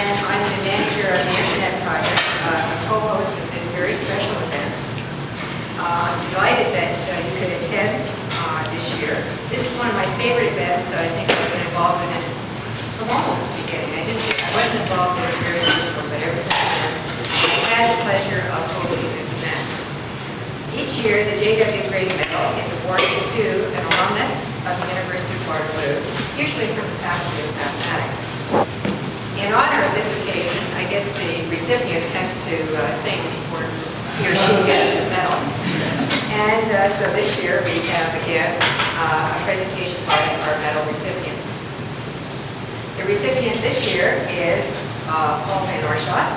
I'm the manager of the infraNET Project, uh, a co-host of this very special event. Uh, I'm delighted that uh, you could attend uh, this year. This is one of my favorite events. So I think I've been involved in it from almost the beginning. I didn't, I wasn't involved in it very recently, but ever since then, I've had the pleasure of hosting this event. Each year, the J.W. Graham Medal is awarded to an alumnus of the University of Waterloo, usually from the Faculty of Mathematics. In honor of this occasion, I guess the recipient has to uh, sing before he or she gets his medal. And uh, so this year, we have again uh, a presentation by our medal recipient. The recipient this year is uh, Paul Van Oorschot,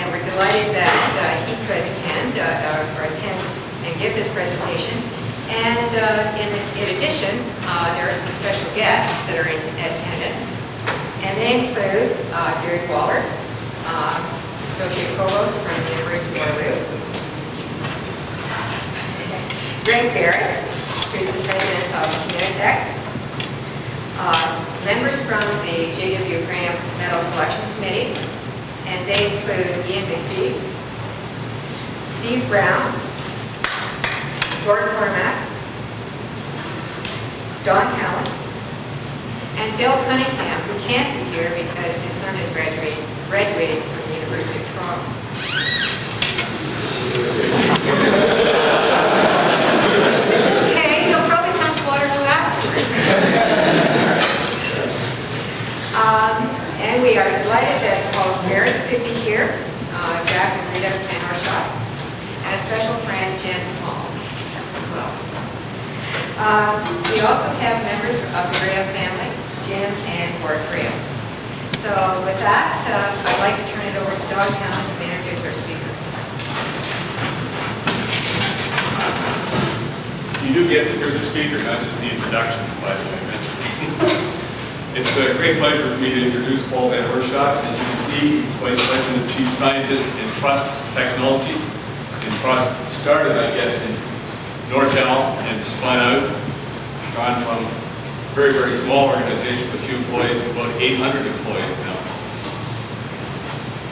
and we're delighted that uh, he could attend, uh, or attend and give this presentation. And in in addition, there are some special guests that are in attendance, and they include uh, Gary Waller, uh, Associate Provost from the University of Waterloo, Greg Barrett, who's the President of Communitech, uh, members from the J.W. Graham Medal Selection Committee, and they include Ian McPhee, Steve Brown, Gordon Cormack, Don Allen, and Bill Cunningham, who can't be here because his son is graduating, from the University of Toronto. Okay, he'll probably come to Waterloo afterwards. Um, And we are delighted that Paul's parents could be here, uh, Jack and Rita Van Oorschot, and a special friend, Jen Small, as well. Uh, We also have members of the Graham family, Jim and Bart Graham. So with that, uh, I'd like to turn it over to Don Allen to introduce our speaker. You do get to hear the speaker, not just the introduction, by the way. It's a great pleasure for me to introduce Paul Van Oorschot. As you can see, he's Vice President, Chief Scientist in Trust Technology. Entrust started, I guess, in Nortel and spun out, gone from very, very small organization with a few employees about 800 employees now.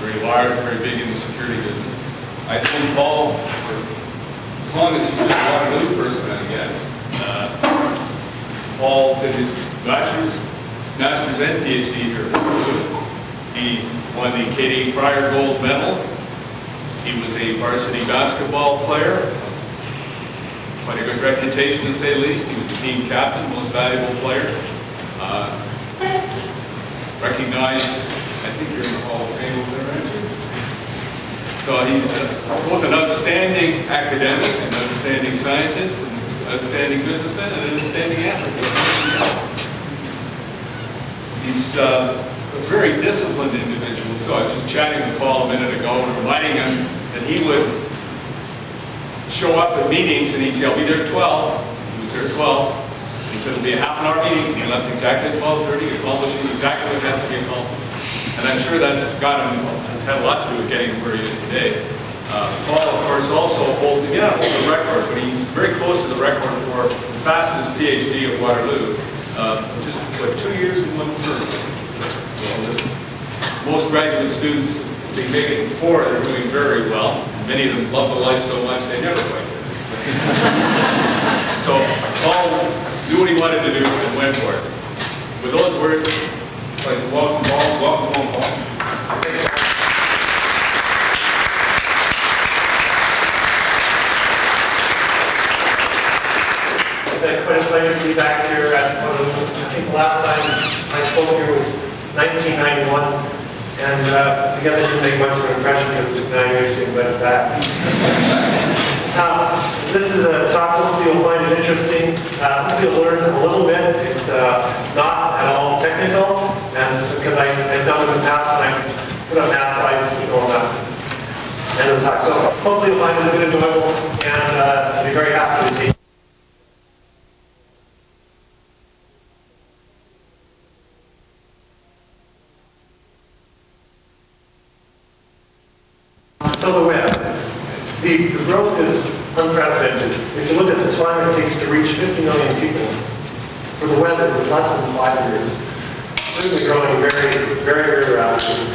Very large, very big in the security business. I think Paul, as long as he's been a Waterloo person, I guess. Uh, Paul did his bachelor's, master's and PhD here. He won the K.D. Fryer Gold Medal. He was a varsity basketball player, quite a good reputation to say the least. He team captain, most valuable player. Uh, Recognized, I think you're in the Hall of Fame over there, aren't you? So he's uh, both an outstanding academic, an outstanding scientist, an outstanding businessman, and an outstanding athlete. He's uh, a very disciplined individual, so I was just chatting with Paul a minute ago and reminding him that he would show up at meetings and he'd say, I'll be there at 12. At 12. He said, it'll be a half an hour meeting. He left exactly at 12:30, accomplishing exactly what had to be accomplished. And I'm sure that's got him, has had a lot to do with getting where he is today. Uh, Paul, of course, also holds, yeah, holds the record, but he's very close to the record for the fastest PhD at Waterloo. Uh, Just, what, two years and one term. Most graduate students, they make it in four, they're doing very well. Many of them love the life so much, they never quite. So Paul knew what he wanted to do and went for it. With those words, like welcome Paul, welcome home, Paul. Quite a pleasure to be back here at Honolulu. I think the last time I spoke here was 1991, and uh, I guess I didn't make much of an impression because it took nine years to get back. Now, this is a talk, hopefully you'll find it interesting. Uh, Hopefully you'll learn a little bit. It's uh, not at all technical, and it's because I- I've done it in the past when I put up math slides, you know, that end of the talk. So hopefully you'll find it a bit enjoyable, and uh, I'll be very happy to take So the web, the, the growth is unprecedented. If you look at the time it takes to reach 50 million people, for the web it was less than five years. Certainly growing very, very, very rapidly.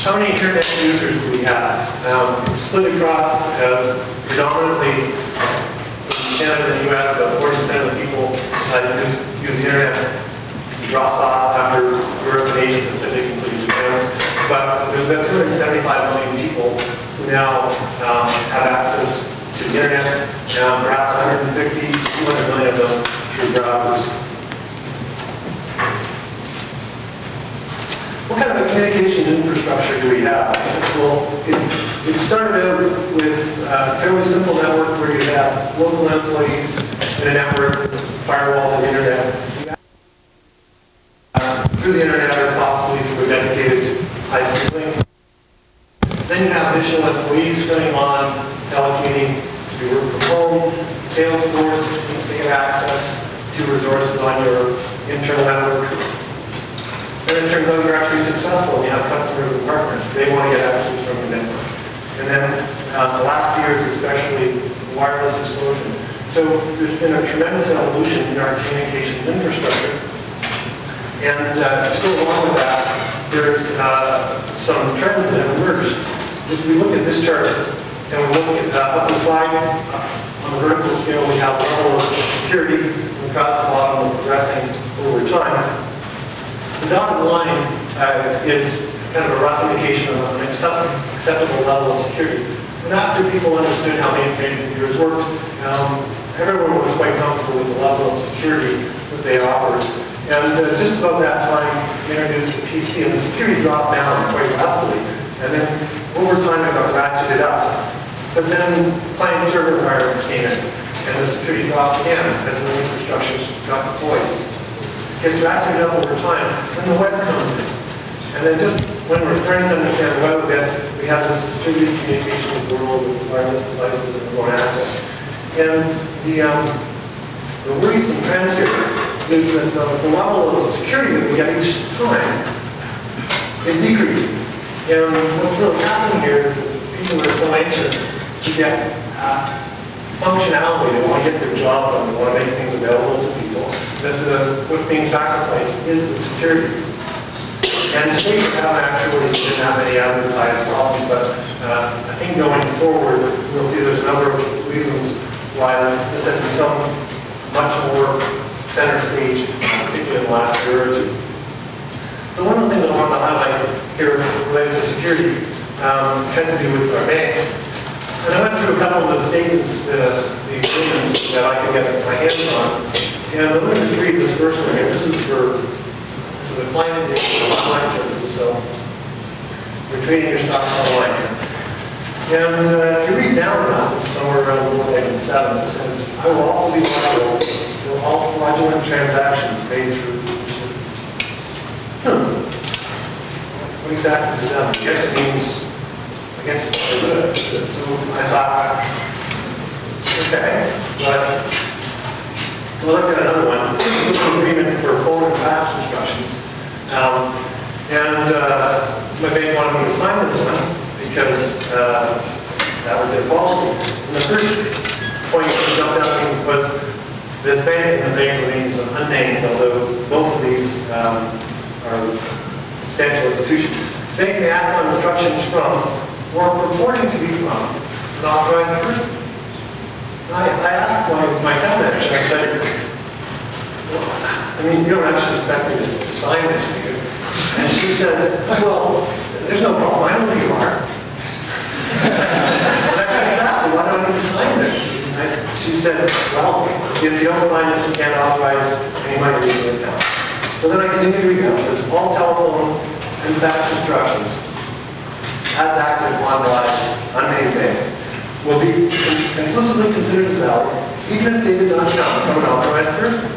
how many internet users do we have? Um, It's split across uh, predominantly in Canada and the US, about 40% of the people uh, use use the internet. It drops off after Europe and Asia Pacific, including Japan. But there's about 275 million people now um, have access to the internet, um, perhaps 150, 200 million of them through browsers. What kind of communication infrastructure do we have? Well, it, it started out with a fairly simple network where you have local employees and a network, firewall and internet. Uh, Through the internet or possibly through a dedicated high-speed link. Then you have additional employees turning on telecommuting to work from home, Salesforce get access to resources on your internal network. And it turns out you're actually successful, and you have customers and partners, they want to get access from your network. And then, uh, the last years especially, wireless explosion. So there's been a tremendous evolution in our communications infrastructure. And uh, to go along with that, there's uh, some trends that have emerged. If we look at this chart, and we look at, uh, up the slide, uh, on the vertical scale, we have level of security, across the bottom, we're progressing over time. The dotted line uh, is kind of a rough indication of an accept- acceptable level of security. And after people understood how mainframe computers worked, um, everyone was quite comfortable with the level of security that they offered. And uh, just about that time, we introduced the PC, and the security dropped down quite rapidly. And then over time, it got ratcheted up. But then client-server environments came in, and the security dropped again as the infrastructure got deployed gets ratcheted up over time, then the web comes in. And then just when we're starting to understand the web a bit, we have this distributed communications world with wireless devices and remote access. And the, um, the worrisome trend here is that the, the level of security that we get each time is decreasing. And what's really happening here is that people are so anxious to get uh, functionality, they want to get their job done, they want to make things available to people, that the, what's being sacrificed is the security. And states haven't actually been that many advertised problems, but uh, I think going forward, we'll see there's a number of reasons why this has become much more center stage, particularly in the last year or two. So one of the things I wanted to highlight here related to security um, had to do with our banks. And I went through a couple of the statements, uh, the agreements that I could get my hands on. And I'm going to read this first one here. This is for, this is a client, services, so we're trading your stocks online. And uh, if you read down enough, it's somewhere around line seven, it says, I will also be liable for all fraudulent transactions made through. Hmm. What exactly does that mean? I guess it means I guess it's good. So I thought, okay, but, so I looked at another one, agreement for phone and fax instructions. Um, And uh, my bank wanted me to sign this one because uh, that was their policy. And the first point that jumped out at me was this bank, and the bank remains unnamed, although both of these um, are substantial institutions. Bank may act on instructions from or purporting to be from an authorized person. And I, I asked my, my town manager, I said, well, I mean, you don't actually expect me to to sign this, do you? And she said, well, there's no problem, I know who you are. Exactly, why do I need to sign this? I She said, well, if you don't sign this, you can't authorize any money to the account. So then I continued to read down, it says, all telephone and fax instructions as acted upon by unnamed bank will be conclusively considered as valid, even if they did not come from an authorized person.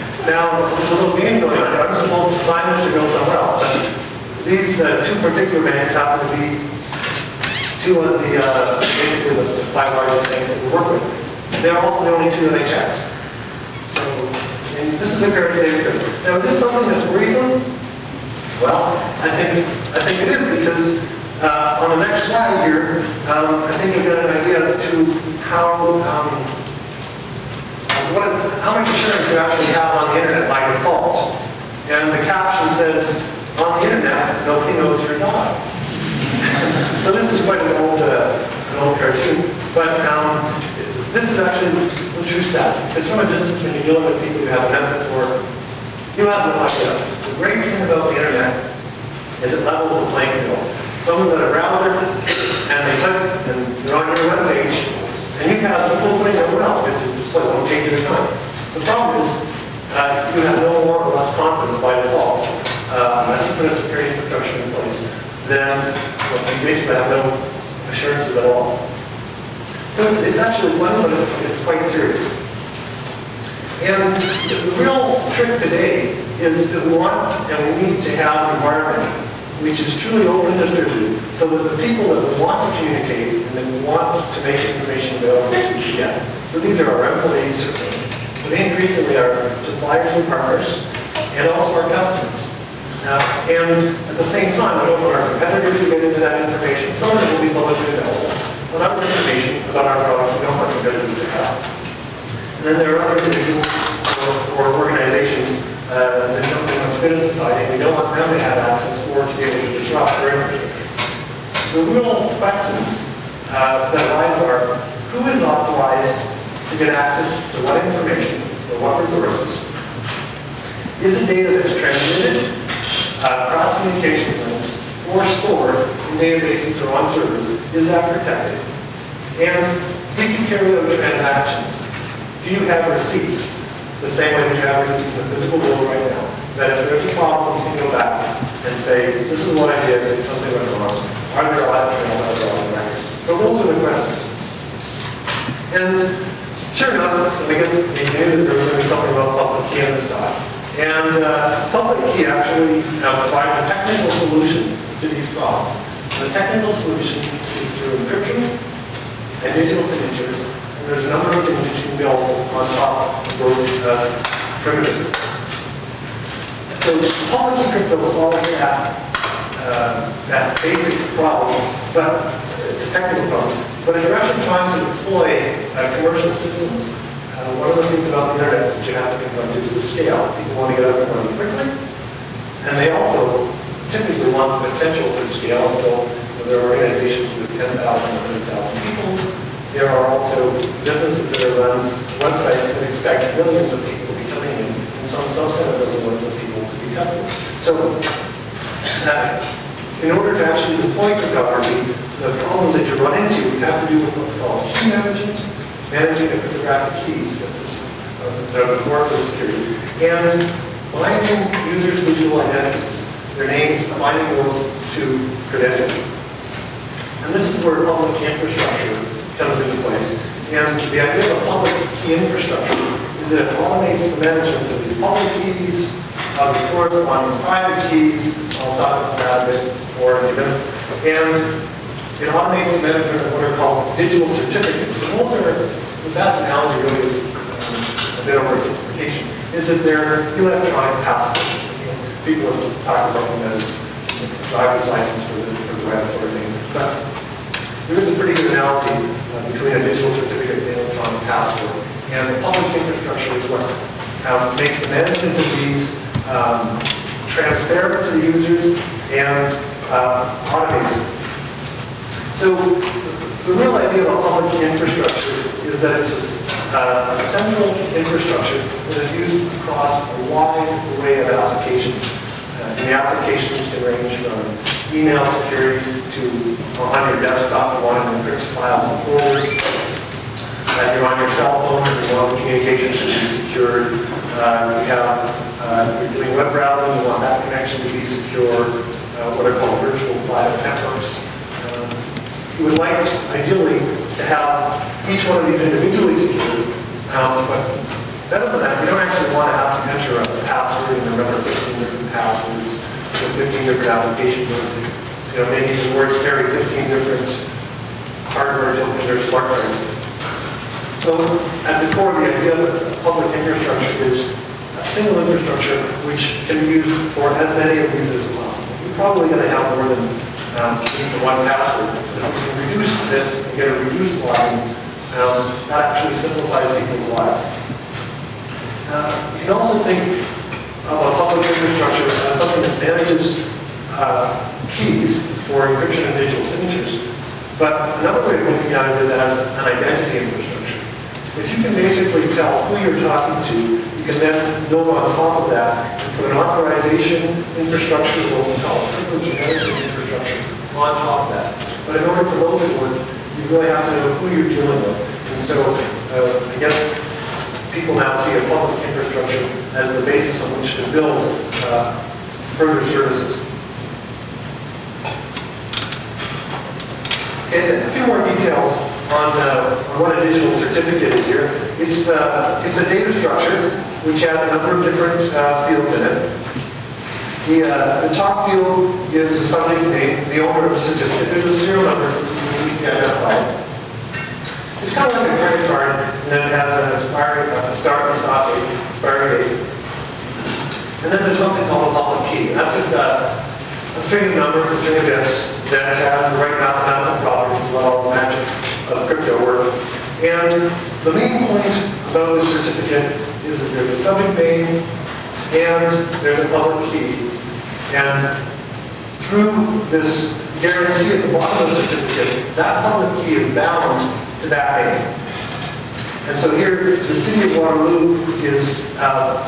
Now, there's a little game going on. I'm supposed to sign this to go somewhere else, these uh, two particular banks happen to be two of the, uh, basically the five largest banks that we work with. They're also the only two that I checked. So, and this is the current state. Now, is this something that's worrisome? Well, I think, I think it is because uh, on the next slide here, um, I think we've got an idea as to how, um, what is, how much insurance you actually have on the internet by default. And the caption says, On the internet, nobody knows your dog. So this is quite an old, uh, an old cartoon, but um, this is actually a true stat. It's from a distance when you're dealing with people who haven't met before. You have no idea. The great thing about the internet is it levels the playing field. Someone's at a browser, and they click, and they're on your webpage, and you have people putting everyone else, because you just play one page at a time. The problem is, uh, you have no more or less confidence by default, uh, unless you put a security protection in place, then well, you basically have no assurances at all. So it's, it's actually fun, but it's, it's quite serious. And the real trick today is that we want and we need to have an environment which is truly open and distributed, so that the people that want to communicate and that want to make information available to get. So these are our employees, but increasingly our suppliers and partners, and also our customers. Uh, and at the same time, we don't want our competitors to get into that information. Some of it will be publicly available, but other information about our products we don't want competitors to have. And then there are other individuals or, or organizations uh, that don't do much good in society, we don't want them to have access or to be able to disrupt or interfere. The real questions uh, that arise are, who is authorized to get access to what information or what resources? Is it data that's transmitted uh, across communications links or stored in databases or on servers? Is that protected? And if you carry out transactions, do you have receipts the same way that you have receipts in the physical world right now? That if there's a problem, you can go back and say, this is what I did, something went wrong. Are there trails, are there audit records? So those are the questions. And sure enough, I guess they knew that there was going to be something about public key in this doc. And uh, public key actually uh, provides a technical solution to these problems. And the technical solution is through encryption and digital signatures. And there's a number of things that you can build on top of those uh, primitives. So public key crypto solves that, uh, that basic problem, but it's a technical problem. But if you're actually trying to deploy uh, commercial systems, uh, one of the things about the internet that you have to confront is the scale. People want to get up and running quickly, and they also typically want the potential to scale. So there are organizations with 10,000 or 100,000 people. There are also businesses that are run websites that expect millions of people to be coming in, and some subset of those millions of people to be customers. So uh, in order to actually deploy cryptography, the problems that you run into you have to do with what's called key management, managing the cryptographic keys that is uh, that are core for security, and binding users' digital identities, their names, binding those to credentials. And this is where public key infrastructure comes into place. And the idea of public key infrastructure is that it automates the management of these public keys, of the corresponding private keys, I'll talk about that a bit more in a few minutes, and it automates the management of what are called digital certificates. And those are, the best analogy really is um, a bit over simplification, is that they're electronic passports. You know, People have talked about them as driver's license for the, for the web sort of thing. But there is a pretty good analogy uh, between a digital certificate and an electronic passport. And the public infrastructure is what um, makes the management of these um, transparent to the users and uh, automates. So the real idea of a public key infrastructure is that it's a, uh, a central infrastructure that is used across a wide array of applications. Uh, and the applications can range from email security to on your desktop, you want to encrypt files and folders. Uh, you're on your cell phone, and you want the communications to be secured. Uh, you have, uh, you're doing web browsing, you want that connection to be secure, uh, what are called virtual private networks. You would like, ideally, to have each one of these individually secured, um, but better than that, you don't actually want to have to enter a password and remember 15 different passwords with 15 different applications. You know, maybe the words carry 15 different hardware tokens or smart cards. So at the core, the idea of public infrastructure is a single infrastructure which can be used for as many of these as possible. You're probably going to have more than um, for one password. Can reduce this and get a reduced volume, um, that actually simplifies people's lives. Uh, You can also think of a public infrastructure as something that manages uh, keys for encryption and digital signatures. But another way of looking at it is as an identity infrastructure. If you can basically tell who you're talking to, you can then build on top of that and put an authorization infrastructure, what we call privilege management infrastructure, on top of that. But in order for those to work, you really have to know who you're dealing with. And so, uh, I guess people now see a public infrastructure as the basis on which to build uh, further services. And a few more details on, uh, what a digital certificate is here. It's, uh, it's a data structure which has a number of different uh, fields in it. The, uh, the top field is a subject name, the owner of the certificate. There's a serial number you to identify. It's kind of like a credit card, and then it has an expiry, a start and stop date, expiry date. And then there's something called a public key. That's just a, a string of numbers, a string of bits that has the right mathematical properties, as well the magic of crypto work. And the main point about this certificate is that there's a subject name and there's a public key. And through this guarantee at the bottom of the certificate, that public key is bound to that name. And so here, the city of Waterloo is, uh,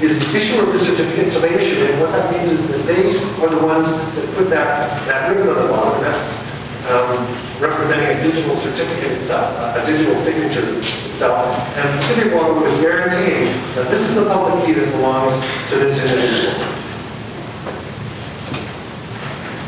is the issuer of the certificate, so they issue it. And what that means is that they are the ones that put that, that ribbon on the bottom, and that's um, representing a digital certificate itself, a digital signature itself. And the city of Waterloo is guaranteeing that this is the public key that belongs to this individual.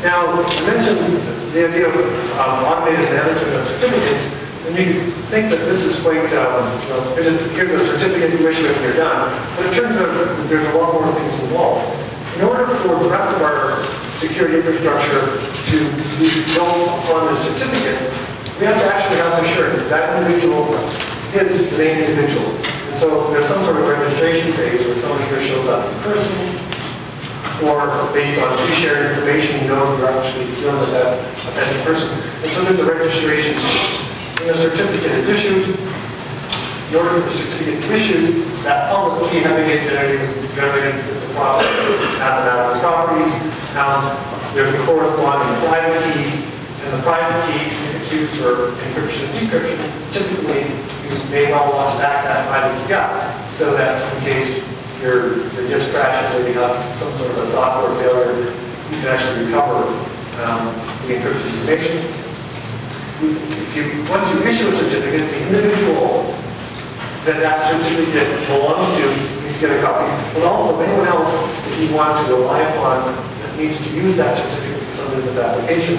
Now, I mentioned the idea of um, automated management of certificates, and you think that this is quite, um, you know, here's a- certificate you issue and you're done, but it turns out that there's a lot more things involved. In order for the rest of our security infrastructure to be built upon this certificate, we have to actually have assurance that that individual is the named individual. And so there's some sort of registration phase where someone here shows up in person, or based on pre-shared information, you know you're actually dealing with that authentic person. And so there's a registration. When a certificate is issued, in order for the certificate to issue, that public key having it generated, generated with the proper mathematical properties. Now, there's a corresponding private key, and the private key, if it's used for encryption and decryption, typically you may well want to back that private key up, so that in case your, your disk crashes or you have some sort of a software failure, you can actually recover um, the encrypted information. If you, once you issue a certificate, the individual that that certificate belongs to needs to get a copy, but also anyone else that you want to rely upon needs to use that certificate for some business application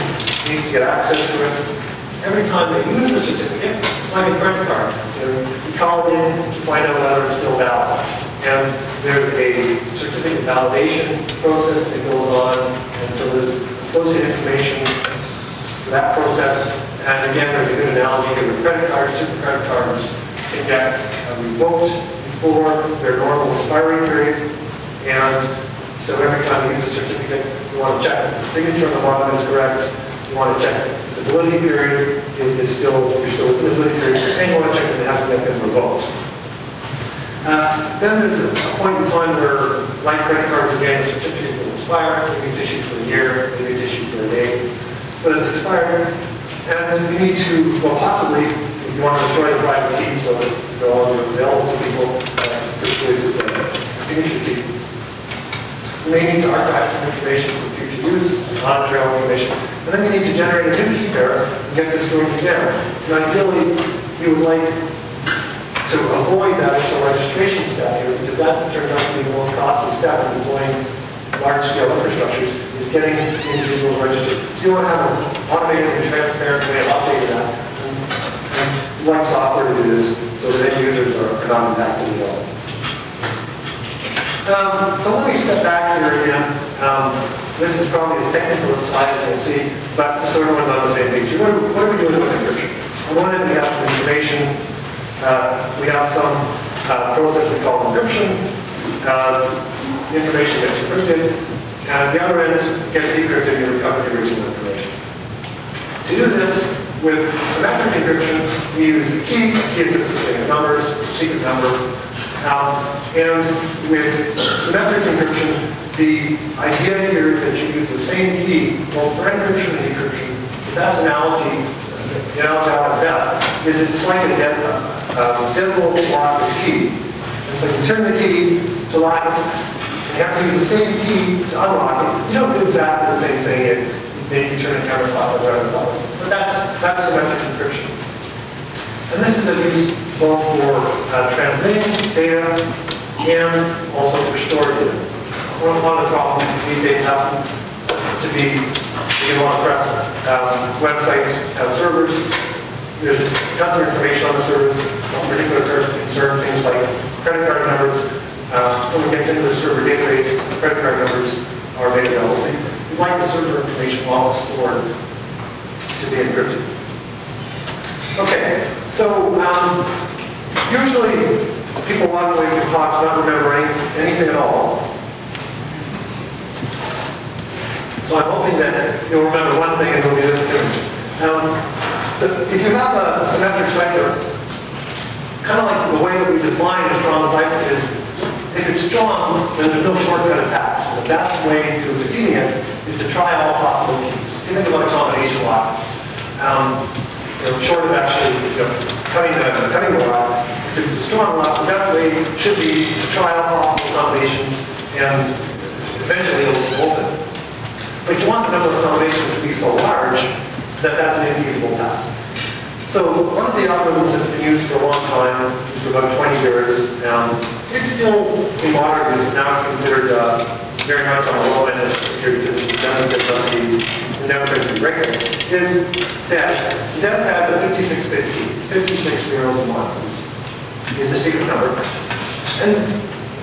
needs to get access to it. Every time they use the certificate, it's like a credit card. You call it in to find out whether it's still valid. And there's a certificate validation process that goes on, and so there's associated information for that process. And again, there's a good analogy here with credit cards, super credit cards can get revoked before their normal expiry period. And so every time you use a certificate, you want to check. The signature on the bottom is correct. You want to check. The validity period is still, you're still within the validity period, and you want to check that it hasn't been revoked. Uh, Then there's a a point in time where, like credit cards, again, the certificate will expire, maybe it's issued for a year, maybe it's issued for a day, but it's expired, and you need to, well, possibly, if you want to destroy the private key so that no longer available to people, uh, particularly if it's a signature key, may need to archive some information for future use, not trail information, and then you need to generate a new key pair and get this going again. And ideally, you would like to avoid that initial registration step here, because that turns out to be the most costly step in deploying large-scale infrastructures, is getting individuals registered. So you want to have an automated and transparent way of updating that. And and like software to do this, so that end users are not impacted at all. Um, So let me step back here again. Um, This is probably as technical a slide as you'll see, but so everyone's on the same page. What what are we doing with encryption? On one end, we have some information uh, We have some uh, process we call encryption, uh, information gets encrypted, and the other end gets decrypted and recover the original information. To do this with symmetric encryption, we use a key, a key is just a string of numbers, a secret number, Um, And with symmetric encryption, the idea here is that you use the same key, both for encryption and decryption. The best analogy, the analogy best, is it's like a dead, uh, deadbolt lock is key. And so you turn the key to lock it, you have to use the same key to unlock it. You don't do exactly the same thing, and maybe you turn it counterclockwise or otherwise. But that's, that's symmetric encryption. And this is a use both for uh, transmitting data and also for storing data. One of the problems these days happen to be, you want to press um, websites have servers, there's customer information on the service, a particular person can serve things like credit card numbers. Uh, Someone gets into the server database, credit card numbers are made available. So You'd like the server information it's stored to be encrypted. Okay, so um, usually people walk away from talks not remembering anything at all. So I'm hoping that you'll remember one thing and it'll be this too. Um, If you have a symmetric cipher, kind of like the way that we define a strong cipher is, if it's strong, then there's no shortcut attached. The best way to defeating it is to try all possible keys. If you think about a combination lock, um, you know, short of actually, you know, cutting the, cutting the lock, if it's a strong lock, the best way should be to try all possible combinations and eventually it'll open. But you want the number of combinations to be so large that that's an infeasible task. So one of the algorithms that's been used for a long time, for about 20 years, um, it's still modern use, now it's considered uh, very much on the low end of security because it demonstrates that the the network is breakable, is DES. DES has the 5650, 56 zeros and ones is- the secret number. And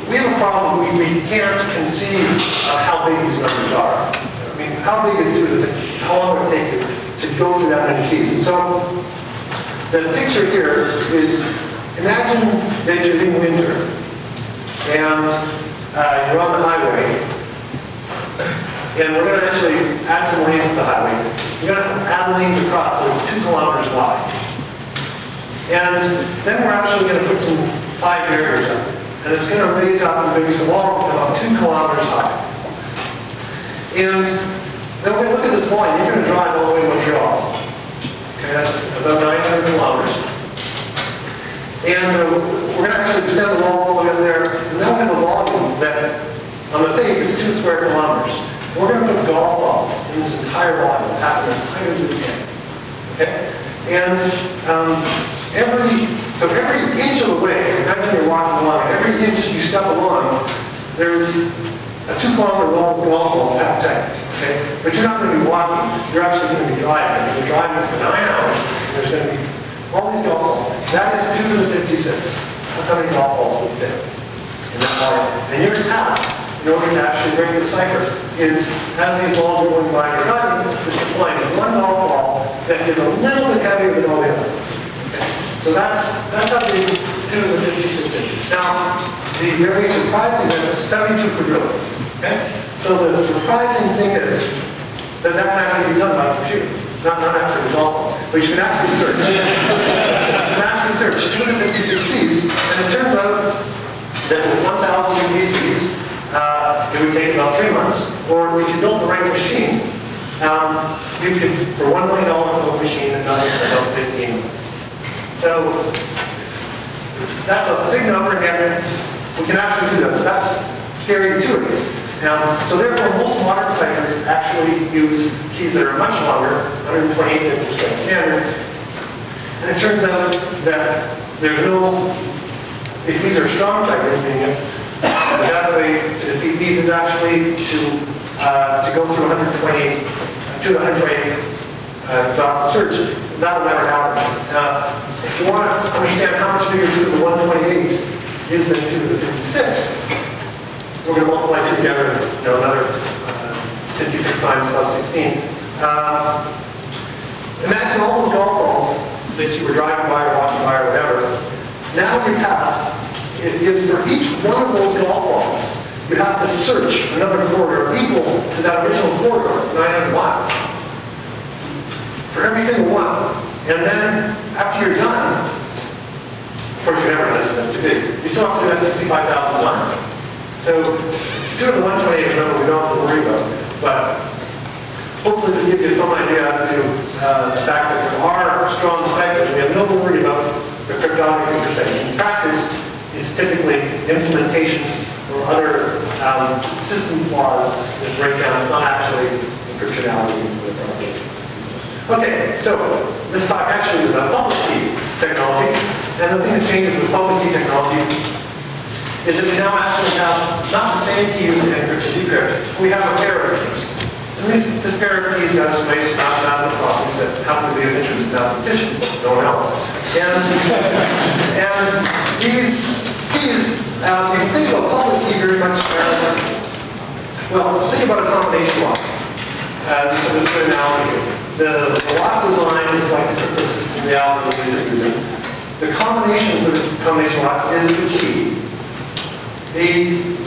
we have a problem, we, we can't conceive of how big these numbers are. I mean, how big is two to the 50? How long would it take to, to go through that many keys? And so, the picture here is, imagine that you're in winter, and uh, you're on the highway, and we're going to actually add some lanes to the highway. We're going to add lanes across, so it's two kilometers wide. And then we're actually going to put some side barriers up. And it's going to raise up and maybe some walls up two kilometers high. And then we're going to look at this line. You're going to drive all the way to Montreal. Okay, that's about 900 kilometers. And uh, we're going to actually extend the wall all the way up there. And then we have a volume that, on the face, is two square kilometers. We're going to put golf balls in this entire volume, it as tight as we can. Okay? And um, every, so every inch of the way, imagine you're walking along, every inch you step along, there's a two kilometer long golf ball packed tight. Okay? But you're not going to be walking, you're actually going to be driving. You're driving for nine hours, there's going to be all these golf balls. That is 2 to the 56. That's how many golf balls would fit in that volume. And your task, in order to actually break the cipher, is as these balls are going by your gun, is to one golf ball that is a little bit heavier than all the other ones. Okay? So that's, that's how they do the 56 inches. Now, the very surprising is 72 quadrillion. Okay? So the surprising thing is that that can actually be done by a computer. Not, not actually golf but you can actually search. you can actually search 256 keys, and it turns out that with 1,000 PCs, uh, it would take about three months. Or if you built the right machine, um, you could, for $1 million of a machine, it does in about 15 minutes. So that's a big number, and we can actually do that. So that's scary too. It's, um, so therefore, most modern ciphers actually use keys that are much longer, 128 bits is quite standard. And it turns out that there's no, if these are strong ciphers, meaning if the best way to defeat these is actually to, uh, to go through 128, to the 128 uh, search. That'll never happen. Uh, if you want to understand how much bigger 2 to the 128 is than 2 to the 56, we're going to multiply two together, you know, another uh, 56 times plus 16. Uh, imagine all those golf balls that you were driving by or walking by or whatever. Now your task i- is for each one of those golf balls, you have to search another corridor equal to that original corridor, 900 miles. For every single one. And then, after you're done, of course, you never to it too big. You still have to do that 65,000 times. So, of the 128 number we don't have to worry about, but hopefully this gives you some idea as to uh, the fact that there are strong ciphers. We have no worry about the cryptography per. In practice, it's typically implementations or other um, system flaws that break down, not actually encryptionality. Okay, so this talk actually is about public key technology, and the thing that changes with public key technology is that we now actually have not the same keys to encrypt and decrypt, we have a pair of keys. And this, this pair of keys has some nice mathematical properties that happen to be of interest to mathematicians, no one else. And, and these keys, um, you can think about public key very much as, well, think about a combination lock. Uh, so an analogy. The, the lock design is like the crypto system, the algorithm is using. The combination for the combination lock is the key. The,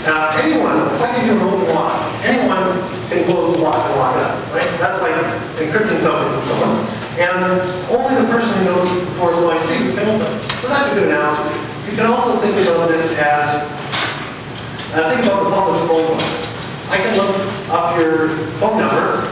uh, anyone, if I give you an open lock, anyone can close the lock and lock it up, right? That's like encrypting something from someone. And only the person who knows the corresponding key can open it. So that's a good analogy. You can also think about this as, uh, think about the public phone book. I can look up your phone number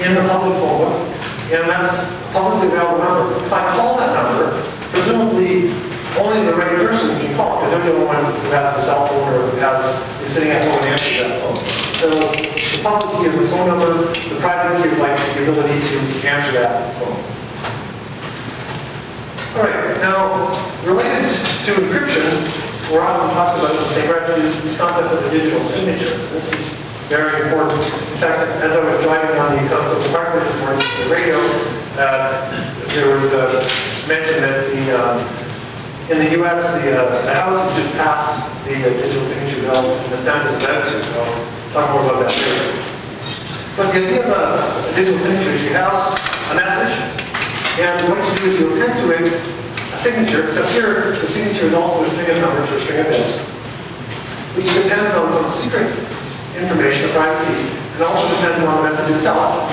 in the public phone book, and that's a publicly available number. If I call that number, presumably only the right person can call, because they're the one who has the cell phone or has, is sitting at home answers that phone. So the public key is the phone number, the private key is like the ability to answer that phone. All right, now, related encryption, we're often talking about the same breath, this concept of the digital signature. This is very important. In fact, as I was driving on the Conestoga Parkway this morning, the radio, uh, there was a mention that the, um, in the U.S., the, uh, the House just passed the uh, digital signature bill, and the Senate is to, so I'll talk more about that later. But the idea of a, digital signature is you have a message, and what you do is you append to it signature, except here, the signature is also a string of numbers or a string of bits, which depends on some secret information, a private key, and also depends on the message itself.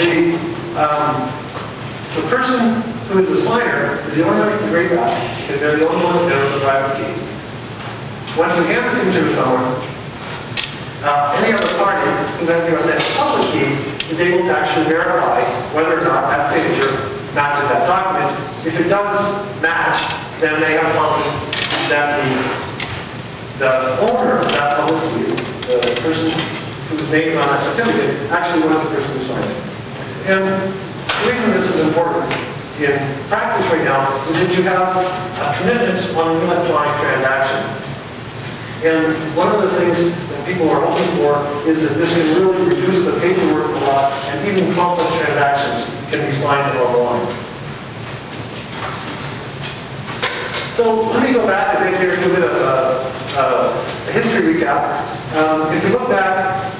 The, um, the person who is the signer is the only one who can read that, because they're the only one who knows the private key. Once we hand the signature to someone, uh, any other party who then given that public key is able to actually verify whether or not that signature matches that document. If it does match, then they have confidence that the, the owner of that public key, the person whose name on that certificate, actually was the person who signed it. And the reason this is important in practice right now is that you have a commitment on an electronic transaction. And one of the things that people are hoping for is that this can really reduce the paperwork a lot, and even complex transactions can be signed online. So let me go back a bit here, a bit of a, a history recap. Um, if you look back,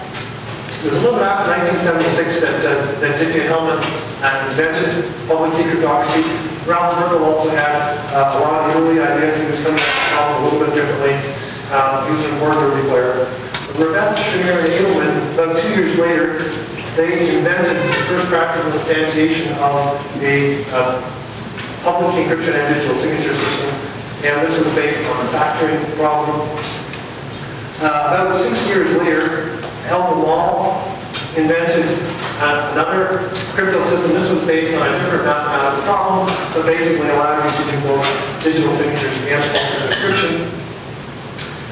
there's a little bit after 1976 that, uh, that Diffie Hellman invented public key cryptography. Ralph Merkle also had uh, a lot of the early ideas. He was coming the problem a little bit differently. Was an important early. Rivest, Shamir, and Adleman, about two years later, they invented the first practical instantiation of a uh, public encryption and digital signature system. And this was based on a factoring problem. Uh, about six years later, ElGamal invented uh, another crypto system. This was based on a different mathematical problem, but basically allowed you to do both digital signatures and encryption.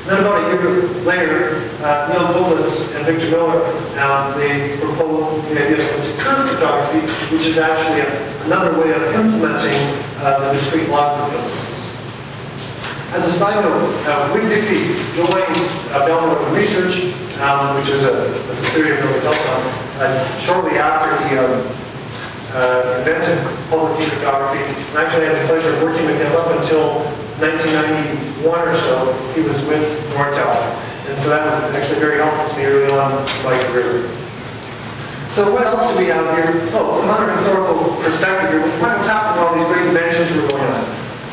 Then about a year later, uh, Neal Koblitz and Victor Miller, um, they proposed the idea of curve cryptography, which is actually a, another way of implementing uh, the discrete log systems. As a side note, uh, Whit Diffie joined uh, Research, um, which is a, a subsidiary of Nortel, uh, shortly after he um, uh, invented public key cryptography. And actually, I had the pleasure of working with him up until 1991 or so. He was with Nortel. And so that was actually very helpful to me early on in my career. So what else do we have here? Oh, some other historical perspective here. What has happened all these great inventions were going on?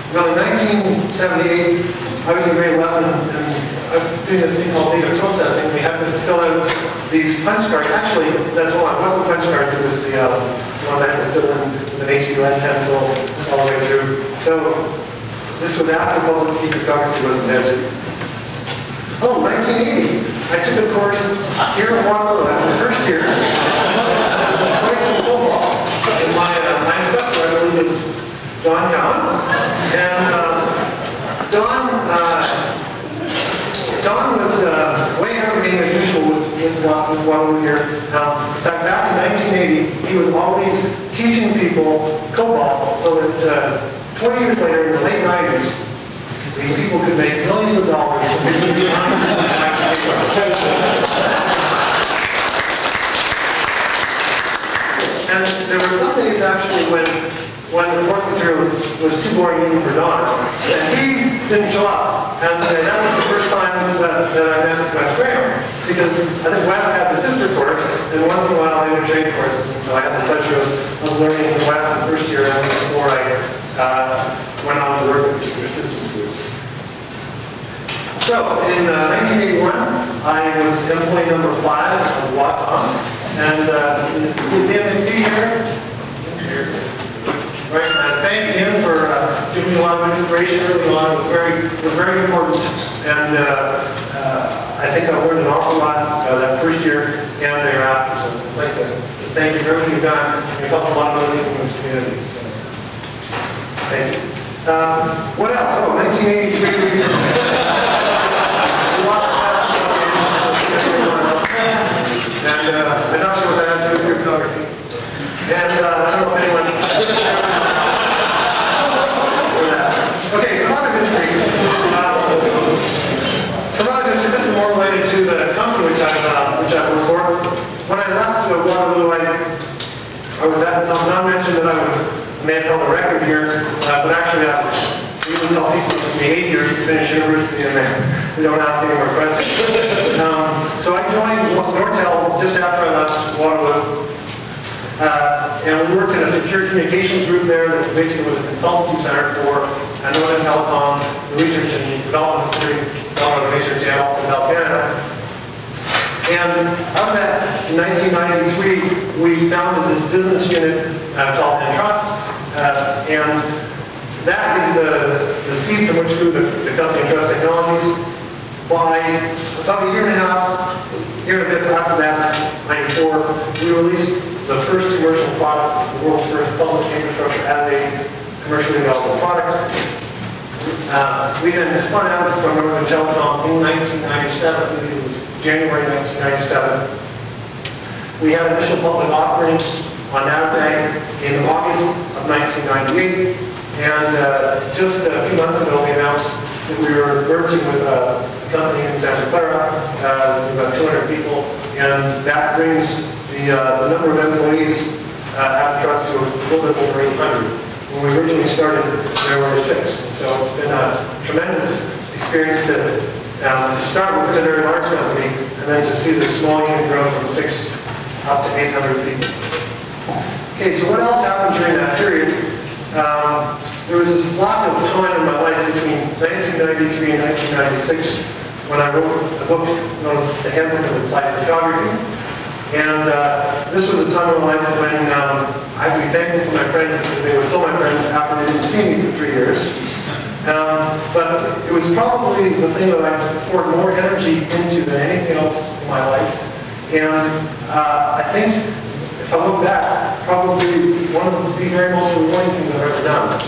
Well, in 1978, I was in grade 11, and I was doing this thing called data processing. We had to fill out these punch cards. Actually, that's one. It wasn't punch cards. It was the um, one that had to fill in with an HB lead pencil all the way through. So this was after public key cryptography was invented. Oh, 1980, I took a course here at Waterloo, as the first year. Football. In my uh, science class, where I believe is Don Cowan. And uh, Don, uh, Don was uh, way ahead of the game as usual with, with Waterloo here. Um, in fact, back in 1980, he was already teaching people COBOL so that uh, 20 years later, in the late 90s, these people could make millions of dollars from using And there were some days actually when, when the course material was, was too boring even for Don, and he didn't show up. And uh, that was the first time that, that I met Wes Graham, because I think Wes had the sister course, and once in a while would trade courses, and so I had the pleasure of, of learning from Wes the first year, and before I uh, went on to work with the systems group. So, in uh, 1981, I was employee number five of Watcom, and uh, is McPhee here? Right, I thank him for uh, giving me a lot of inspiration early on, it was very, very important, and uh, uh, I think I learned an awful lot that first year and thereafter, so I'd like to thank you for everything you've done, you've helped a lot of other people in this community. Thank you. Um, What else? Oh, 1983. And uh. And uh, I don't know if anyone... Okay, some other mysteries. Um, Some other mysteries, this is more related to the company which I, uh, which I work for. When I left uh, Waterloo, I I was at, I'll mention that I was a man held a record here, uh, but actually I usually tell people it took me eight years to finish university and they, they don't ask any more questions. Um, so I joined Nortel just after I left Waterloo. Uh, and we worked in a secure communications group there that basically was a consultancy center for uh, Northern Telecom, the research and development, security, development research, and also Bell Canada. And of that, in 1993, we founded this business unit uh, called Entrust. Uh, and that is the, the seed from which grew the, the company Entrust Technologies. By about a year and a half, year and a bit after that, 94, we released the first commercial product, the world's first public infrastructure as a commercially available product. Uh, We then spun out from Northern Telecom in 1997, I believe it was January 1997. We had initial public offering on NASDAQ in August of 1998, and uh, just a few months ago, we announced that we were merging with a company in Santa Clara, uh, about 200 people, and that brings the uh, the number of employees uh, Entrust to a little bit over 800. When we originally started, there were six. So it's been a tremendous experience to, um, to start with a very large company and then to see the small unit grow from six up to 800 people. Okay, so what else happened during that period? Um, there was this block of time in my life between 1993 and 1996 when I wrote a book known as The Handbook of Applied Cryptography. And uh, this was a time in my life when um, I had to be thankful for my friends because they were still my friends after they didn't see me for three years. Um, but it was probably the thing that I poured more energy into than anything else in my life. And uh, I think I look back, probably one of the very most rewarding things I've ever done.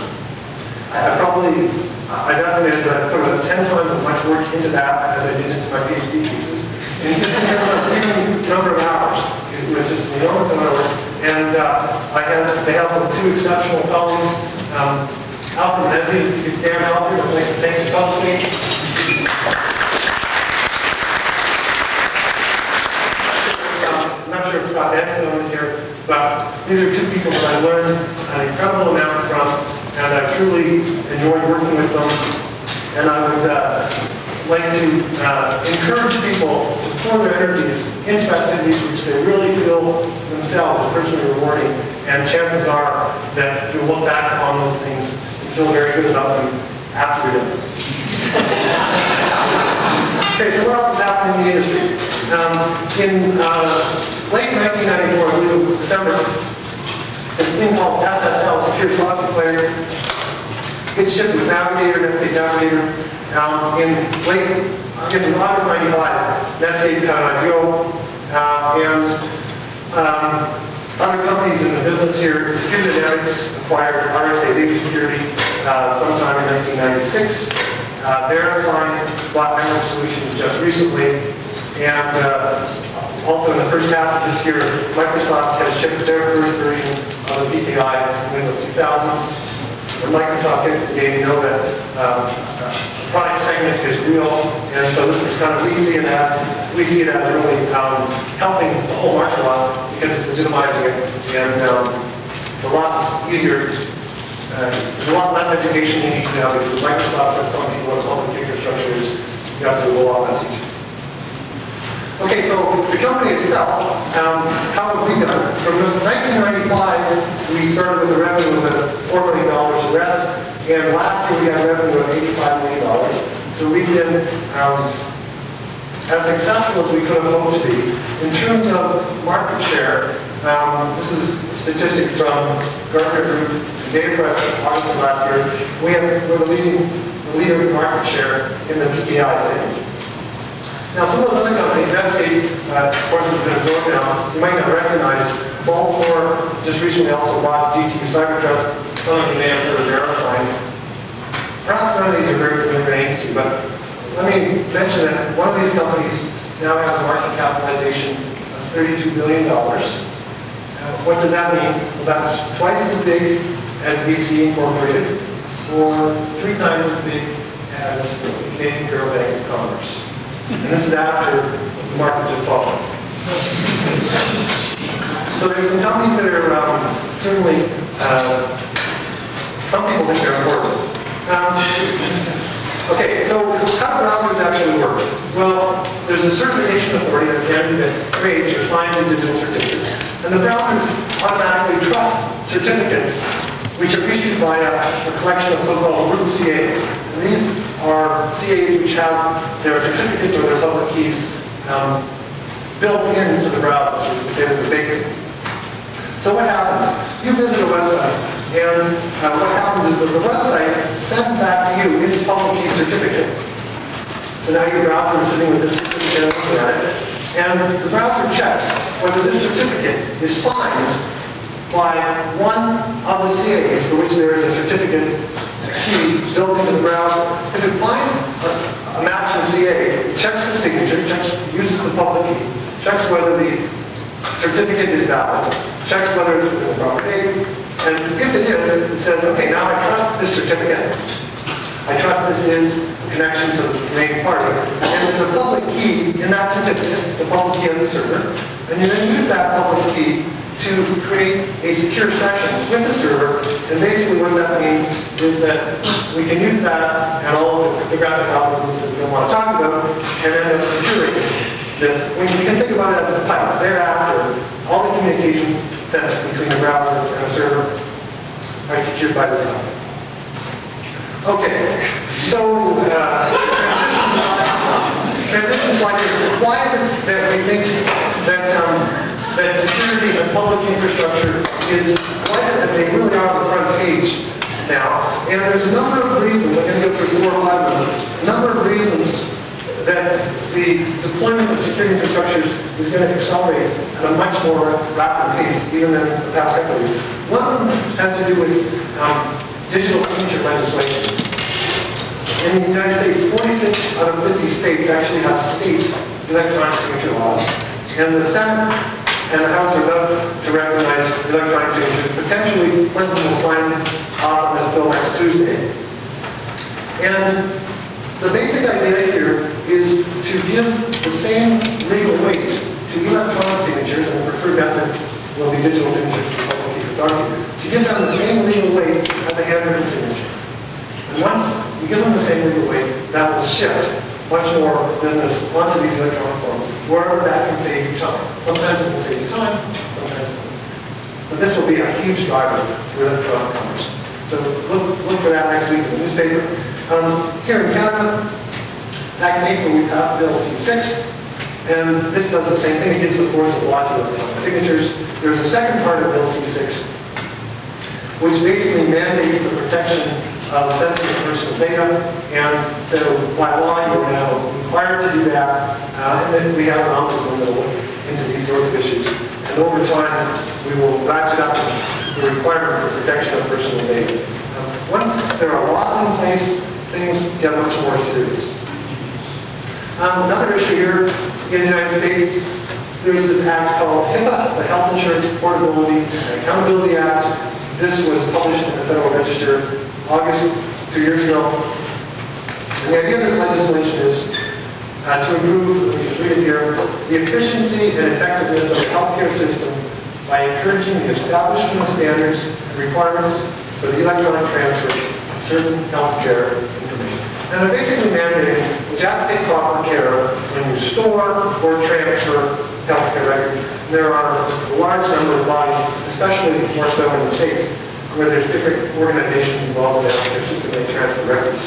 I I probably, I've estimated that I put about 10 times as much work into that as I did into my PhD thesis. And just in even number of hours, it was just an enormous amount of work. And uh, I had the help of two exceptional colleagues, um, Alfred if you could stand up here, thank you publicly. I'm not sure Scott is here, but these are two people that I learned an incredible amount from, and I truly enjoyed working with them. And I would uh, like to uh, encourage people to pour their energies into activities which they really feel themselves are personally rewarding. And chances are that you'll look back on those things and feel very good about them after you're. Okay, so what else is happening in the industry? Um, in uh, late 1994, I believe December, this thing called SSL, Secure Socket Layer, It's shipped with Navigator, Netscape Navigator. Um, in late, in August of 95, Netscape had an IPO, uh, and um, other companies in the business here, Security Dynamics acquired RSA Data Security uh, sometime in 1996. Uh, Verisign bought Network Solutions just recently, and uh, also in the first half of this year, Microsoft has shipped their first version of the PKI Windows 2000. When Microsoft gets the game, you know that um, product segment is real, and so this is kind of, we see it as, we see it as really um, helping the whole market a lot because it's legitimizing it, and um, it's a lot easier, uh, there's a lot less education you need now because Microsoft and some people what public infrastructure is, you have to do a lot less. Okay, so the company itself, um, how have we done? From 1995, we started with a revenue of about $4 million US, and last year we had revenue of $85 million. So we've been um, as successful as we could have hoped to be. In terms of market share, um, this is a statistic from Gartner Group, data press, August of last year. We have, we're the leading, the leader in market share in the PKI segment. Now, some of those other companies, Netscape, uh, of course, has been absorbed now. You might not recognize. Baltimore just recently also bought GTE Cybertrust. You may have heard of Verisign. Perhaps none of these are very familiar names to you, but let me mention that one of these companies now has a market capitalization of $32 billion. Uh, what does that mean? Well, that's twice as big as BCE Incorporated, or three times as big as Canadian Bureau Bank of Commerce. And this is after the markets have fallen. So there's some companies that are um, certainly, uh, some people think they're important. Um, okay, so how do browsers actually work? Well, there's a certification authority that creates or signs digital certificates. And the browsers automatically trust certificates which are issued by a, a collection of so-called root CAs. These are CAs which have their certificates or their public keys um, built into the browser, so. So what happens? You visit a website, and uh, what happens is that the website sends back to you its public key certificate. So now your browser is sitting with this certificate at it, and the browser checks whether this certificate is signed by one of the CAs for which there is a certificate key built into the browser. If it finds a, a matching CA, it checks the signature, checks, uses the public key, checks whether the certificate is valid, checks whether it's the proper date, and if it is, it says, okay, now I trust this certificate. I trust this is a connection to the main party. And a public key in that certificate, the public key on the server, and you then use that public key to create a secure session with the server. And basically what that means is that we can use that and all the cryptographic algorithms that we don't want to talk about and end up securing this. We can think about it as a pipe. Thereafter, all the communications sent between the browser and the server are secured by this pipe. Okay, so uh, transitions, transitions like this. Why is it that we think that um, that security and public infrastructure is, it that they really are on the front page now? And there's a number of reasons, I'm going to go through four or five of them, a number of reasons that the deployment of security infrastructures is going to accelerate at a much more rapid pace even than the past couple of years. One of them has to do with um, digital signature legislation. In the United States, 46 out of 50 states actually have state electronic signature laws. And the Senate and the House are about to recognize electronic signatures, Potentially, Clinton will sign off on this bill next Tuesday. And the basic idea here is to give the same legal weight to electronic signatures, and the preferred method will be digital signatures, cryptography, to give them the same legal weight as a handwritten signature. And once you give them the same legal weight, that will shift much more business onto these electronic forms, wherever that can save you time. Sometimes it will save you time, sometimes it won't. But this will be a huge driver for electronic commerce. So look, look for that next week in the newspaper. Um, here in Canada, back in April, we passed Bill C6, and this does the same thing. It gives the force of blocking electronic signatures. There's a second part of Bill C6, which basically mandates the protection of sensitive personal data, and so by law, you're now required to do that, uh, and then we have an will look into these sorts of issues. And over time, we will ratchet up the requirement for protection of personal data. Um, Once there are laws in place, things get much more serious. Um, Another issue here in the United States, there's this act called HIPAA, the Health Insurance Portability and Accountability Act. This was published in the Federal Register August, two years ago. And the idea of this legislation is uh, to improve, let me just read it here, the efficiency and effectiveness of the healthcare system by encouraging the establishment of standards and requirements for the electronic transfer of certain healthcare information. And they're basically mandating that take proper care when you store or transfer healthcare records. There are a large number of bodies, especially more so in the States, where there's different organizations involved in the healthcare system that transfer records.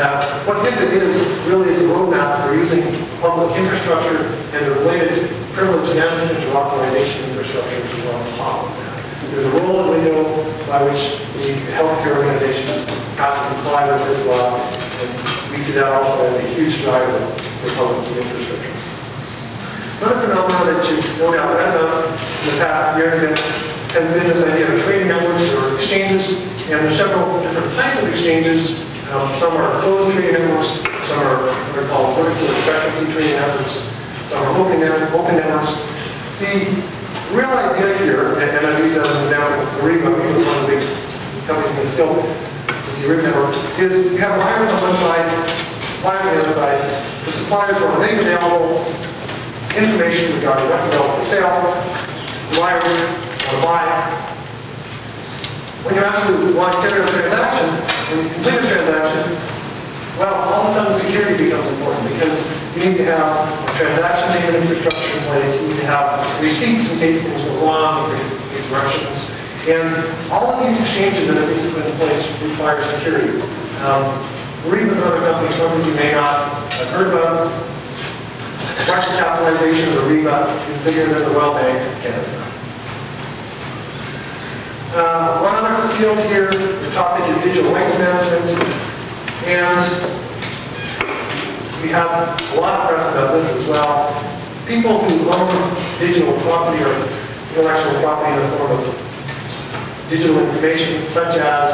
Uh, What HIPAA is, really is a roadmap for using public infrastructure and the related privilege management and authorization infrastructure to go on top of that. There's a roll window by which the healthcare organizations have to comply with this law, and we see that also as a huge driver for public infrastructure. Another phenomenon that you no doubt read about in the past year bit has been this idea of trading networks or exchanges, and there's several different types of exchanges. Um, Some are closed trading networks, some are what are called vertical or specialty trading networks, some are open net- open networks. The real idea here, and and I use as an example, which one of the big companies in the skill, is the Ariba network, is you have buyers on one side, suppliers on the other side. The suppliers will make available information regarding what's available for sale, buyers to. When you actually want to carry a transaction, when you complete a transaction, well, all of a sudden security becomes important because you need to have a transaction payment infrastructure in place, you need to have receipts in case things go wrong, in case And all of these exchanges that have been put in place require security. Um, Ariba is another company, some of you may not have heard about. Market capitalization of Ariba is bigger than the Royal Bank of Canada. Uh, One other field here, the topic is digital rights management. And we have a lot of press about this as well. People who own digital property or intellectual property in the form of digital information such as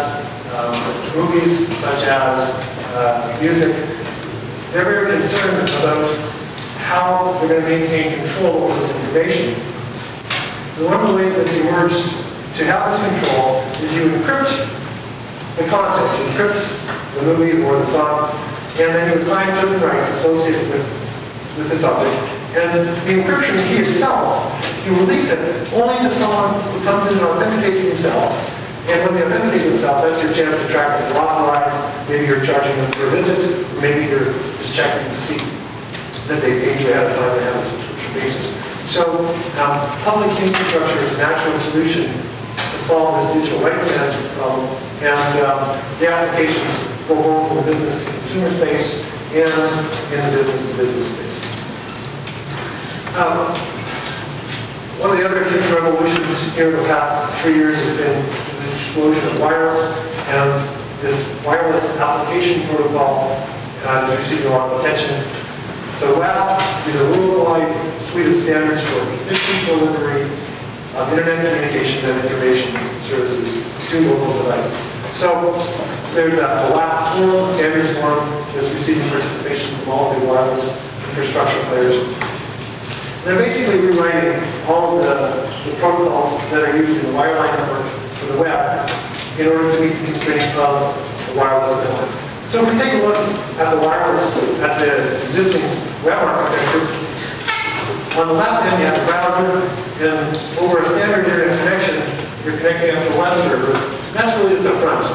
um, movies, such as uh, music, they're very concerned about how they're going to maintain control over this information. And one of the ways that's emerged to have this control is you encrypt the content, you encrypt the movie or the song, and then you assign certain rights associated with, with this object. And the encryption key itself, you release it only to someone who comes in and authenticates himself. And when they authenticate themselves, that's your chance to track they're authorized, maybe you're charging them for a visit, or maybe you're just checking to see that they paid you ahead of time to have a subscription basis. So um, public infrastructure is a natural solution solve this digital rights management problem. And um, the applications go both in the business to consumer space and in the business to business space. Um, One of the other huge revolutions here in the past three years has been the explosion of wireless and this wireless application protocol uh, is receiving a lot of attention. So WAP is a worldwide suite of standards for efficient delivery of internet communication and information services to mobile devices. So there's a WAP forum, standards forum, that's receiving participation from all the wireless infrastructure players. They're basically rewriting all of the, the protocols that are used in the wireline network for the web in order to meet the constraints of the wireless network. So if we take a look at the wireless, at the existing web architecture, on the left hand, you have a browser, and over a standard internet connection, you're connecting up to a web server. That's really the front,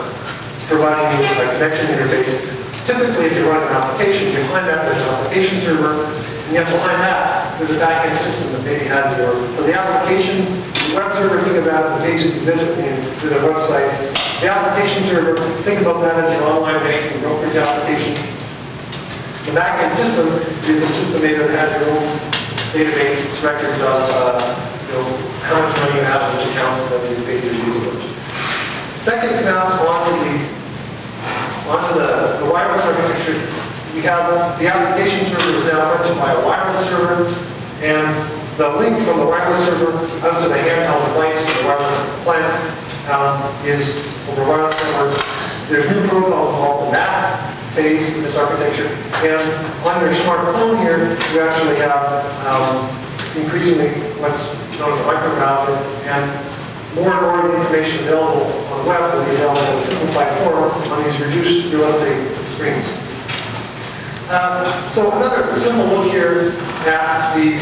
providing you with a connection interface. Typically, if you run an application, find that there's an application server, and yet behind that, there's a back-end system that maybe has your, for the application, the web server, think about the page that you visit to the website. The application server, think about that as your online banking brokerage application. The back-end system is a system that has your own database, it's records of, uh, you know, how much money you have in which accounts that you paid your user. That gets mapped onto the, onto the the wireless architecture. We have, the application server is now fronted by a wireless server, and the link from the wireless server out to the handheld device, the wireless appliance, um, is over wireless network. There's new protocols involved in that phase of this architecture. And on your smartphone here, you actually have um, increasingly what's known as a microbrowser, and more and more of the information available on the web will be available in simplified form on these reduced real screens. Um, So another simple look here at the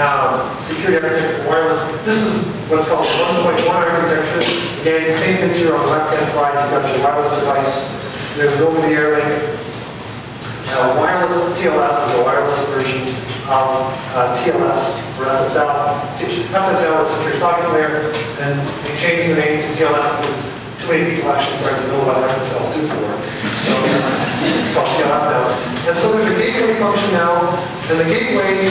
um, security architecture wireless. This is what's called the 1.1 architecture. Again, same picture on the left-hand side, you've got your wireless device. There's an over-the-air. Uh, Wireless TLS is a wireless version of uh, TLS for SSL. SSL is secure sockets layer, and they changed the name to TLS because too many people actually started to know what SSL stood for. So it's called TLS now. And so there's a gateway function now, and the gateway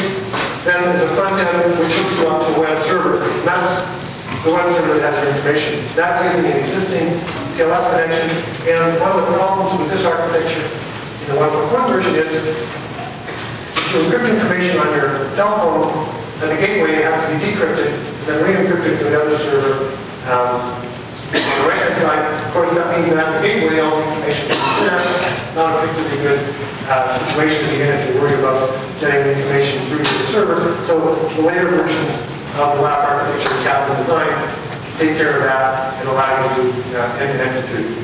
then is a front end which hooks you up to a web server. And that's the web server that has your information. That's using an existing TLS connection, and one of the problems with this architecture in the 1.1 version is if you encrypt information on your cell phone, then the gateway you have to be decrypted, and then re-encrypted for the other server. Um, on the right-hand side, of course, that means that the gateway, all the information is there, not a particularly good uh, situation to be in if you're worried about getting the information through to the server. So the later versions of the WAP architecture, capital design, take care of that and allow you to uh, end-to-end.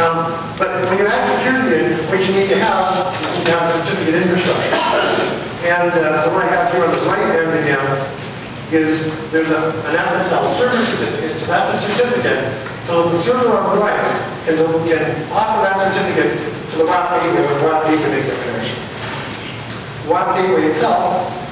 Um, But when you add security in, what you need to have, is you have certificate infrastructure. And uh, so what I have here on the right end again is there's a- an SSL server certificate, so that's a certificate. So the server on the right can can offer that certificate to the WAP gateway when the WAP gateway makes a connection. WAP gateway itself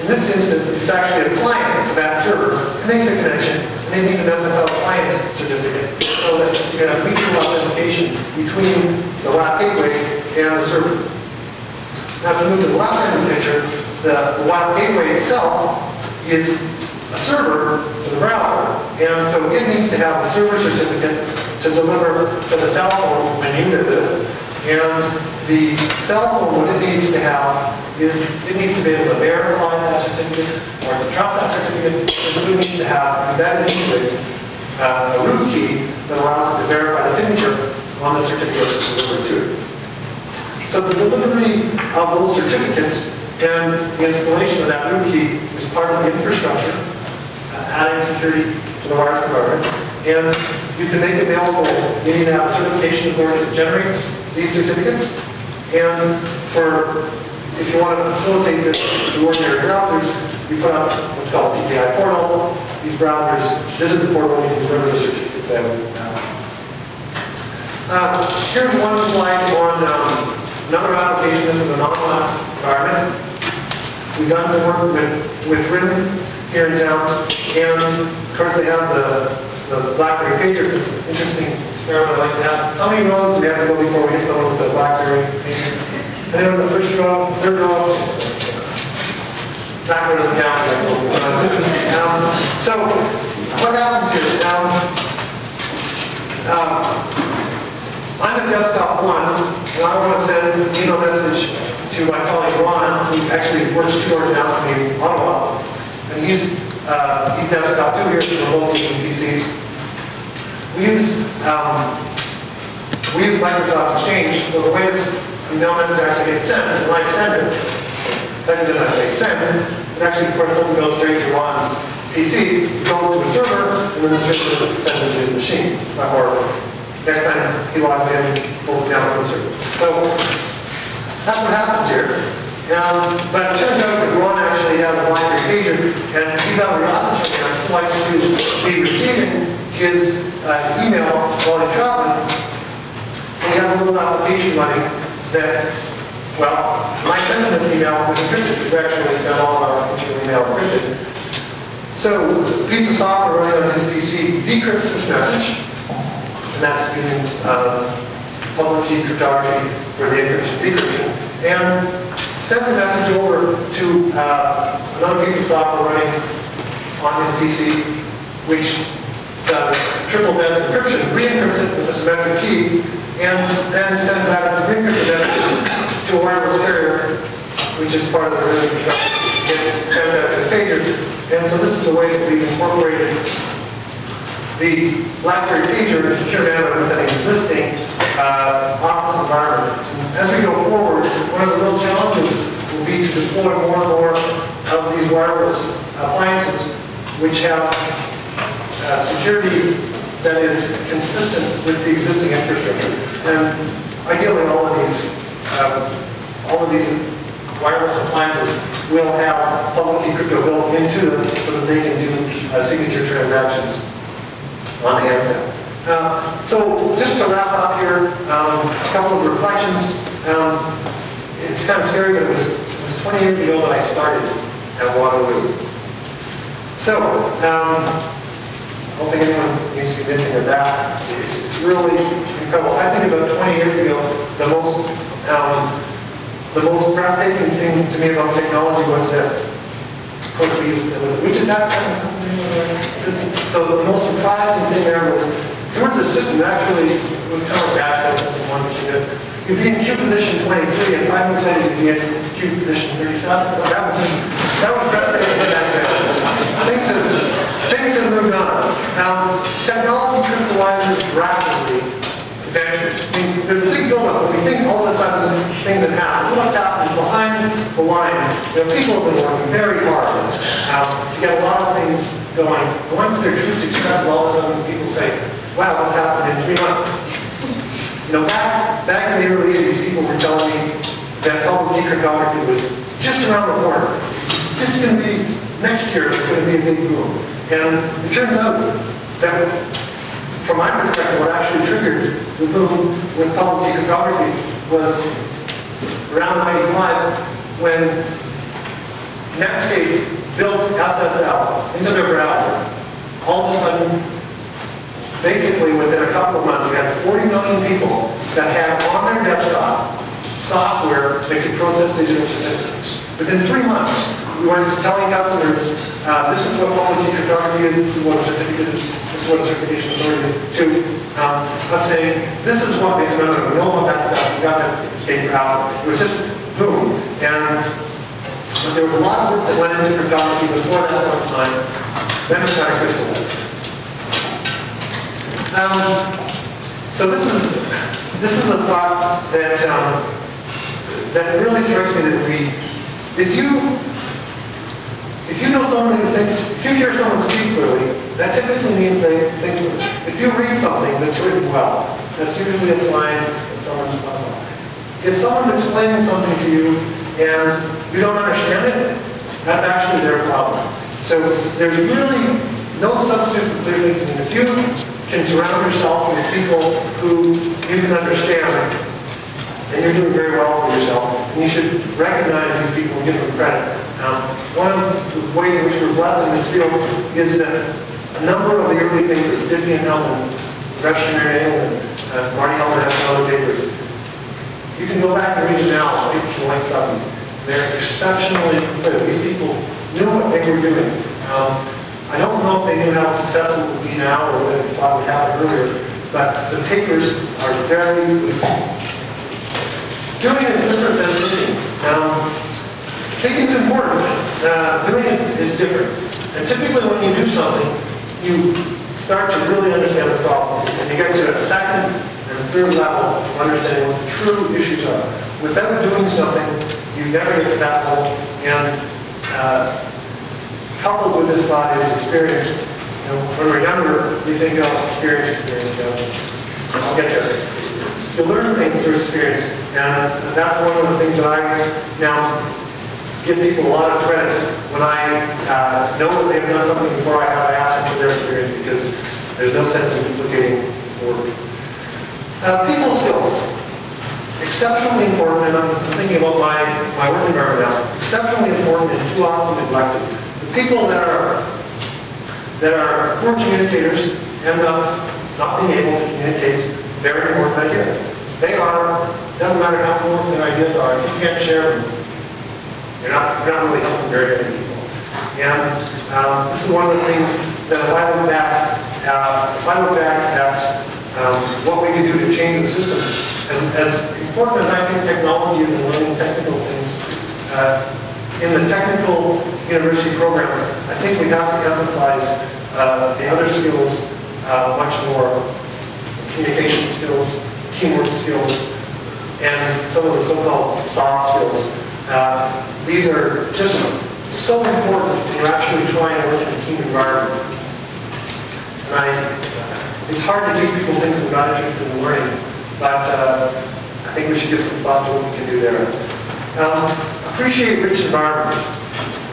in this instance, it's actually a client to that server, it makes a connection, and it needs an SSL client certificate, so that you can have mutual authentication between the WAP gateway and the server. Now, if you move to the left hand of the picture, the WAP gateway itself is a server to the router, and so it needs to have a server certificate to deliver to the cell phone when you visit it, and the cell phone, what it needs to have is, it needs to be able to verify that certificate, or to trust that certificate, it needs to have embedded into it uh, a root key that allows it to verify the signature on the certificate that's delivered to. So the delivery of those certificates and the installation of that root key is part of the infrastructure, uh, adding security to the wireless environment. And you can make available, you need to have a certification authority that generates these certificates. And for, if you want to facilitate this to ordinary browsers, you put up what's called a PKI portal. These browsers visit the portal and you can deliver the certificates out. Uh, Here's one slide on um, another application. This is an online environment. We've done some work with, with RIM here in town, and of course they have the, the BlackBerry pager, is interesting experiment like that. How many rows do we have to go before we hit someone with a BlackBerry pager? Anyone the first row, third row? Backward doesn't count. Um, So, what happens here? Um, um, I'm at desktop one, and I want to send an email message to my colleague Ron, who actually works two doors down from me Ottawa. And he's, uh, he's desktop two here, we're both PCs. We use, um, we use Microsoft Exchange, so the way this email message actually gets sent is when I send it, then when I say send, it actually, of course, doesn't go straight to Ron's PC, it goes to a server, and then the server sends it to his machine, or next time he logs in, pulls it down from the server. So that's what happens here. Um, but it turns out that Ron actually has a BlackBerry pager, and he's out of the office right now. He likes to be receiving his uh, email while he's traveling. We have a little application running that, well, send him this email, it's encrypted, we actually send all our email encrypted. So, a piece of software running on his PC decrypts this message, and that's using uh, public key cryptography for the encryption decryption, and sends a message over to uh, another piece of software running on his PC, which does triple DES encryption, re-encrypts it with a symmetric key, and then sends out a re-encrypted message to a wireless carrier, which is part of the really gets sent out to pagers. And so this is a way that we've incorporated the BlackBerry pager in a secure manner with an existing uh, office environment. As we go forward, one of the real challenges will be to deploy more and more of these wireless appliances which have uh, security that is consistent with the existing infrastructure. And ideally, all of these, um, all of these wireless appliances will have public key crypto built into them so that they can do uh, signature transactions on the handset. Uh, So just to wrap up here, um, a couple of reflections. Um, It's kind of scary, but it was, it was 20 years ago that I started at Waterloo. So, um, I don't think anyone needs convincing of that. It's it's really incredible. I think about 20 years ago, the most, um, the most breathtaking thing to me about technology was that, of course, we used, it was, which is that kind of? So the most surprising thing there was, was a system that actually was kind of bad, the one that you You'd be in queue position 23, and five minutes later, you'd be in queue position 37. That was, that was breathtaking. Things have, things on. Technology crystallizes rapidly. There's a big buildup, but we think all of a sudden things have happened. What's happened behind the lines, you know, people have been working very hard. Now, you get a lot of things going. Once they're too successful, all of a sudden people say, wow, what's happened in three months? You know, back, back in the early 80s, people were telling me that public cryptography was just around the corner. It's just going to be, next year, it's going to be a big boom. And it turns out that, from my perspective, what actually triggered the boom with public cryptography was around 95, when Netscape built SSL into their browser. All of a sudden, basically within a couple of months, we had 40 million people that had on their desktop software that could process digital certificates. Within three months, we went to telling customers, uh, this is what public cryptography is, this is what a certificate is, this is what a certification authority is, to um, us saying, this is what, they said, no, know about that we got that escape browser. It was just boom. And there was a lot of work that went into cryptography before that point in time, then it kind of crystallized. Um, so this is, this is a thought that, um, that really strikes me that we, if you, if you know someone who thinks, if you hear someone speak clearly, that typically means they think, if you read something that's written well, that's usually a sign that someone's done well. If someone's explaining something to you and you don't understand it, that's actually their problem. So there's really no substitute for clear thinking. If you can surround yourself with people who you can understand, then you're doing very well for yourself. And you should recognize these people and give them credit. Um, one of the ways in which we're blessed in this field is that a number of the early papers, Diffie and Hellman, Revolutionary England, uh, Marty Hellman has some other papers, you can go back and read them now, people Lake Tubby. They're exceptionally clear. These people knew what they were doing. Um, I don't know if they knew how successful it would be now or whether they thought would happen earlier, but the papers are very lucid. Doing is different than thinking. Um, thinking is important. Uh, doing is, is different. And typically when you do something, you start to really understand the problem. And you get to a second and third level of understanding what the true issues are. Without doing something, you never get to that level. And uh, coupled with this thought is experience. You know, when we're younger, we think of experience, experience. You know, I'll get there. You learn things through experience. And that's one of the things that I now give people a lot of credit when I uh, know that they've done something before I have asked them for their experience because there's no sense in duplicating work. Uh, people skills. Exceptionally important, and I'm thinking about my, my work environment now, exceptionally important and too often neglected. The people that are, that are poor communicators end up not being able to communicate very important ideas. They are, doesn't matter how important their ideas are, if you can't share them, you're not, you're not really helping very many people. And um, this is one of the things that if I look back uh, if I look back at um, what we can do to change the system, as, as important as I think technology is in learning technical things, uh, in the technical university programs, I think we have to emphasize uh, the other skills uh, much more, communication skills, teamwork skills, and some of the so-called soft skills. Uh, These are just so important when you're actually trying to work in a team environment. And I, it's hard to teach people things about attitudes and learning, but uh, I think we should give some thought to what we can do there. Um, Appreciate rich environments.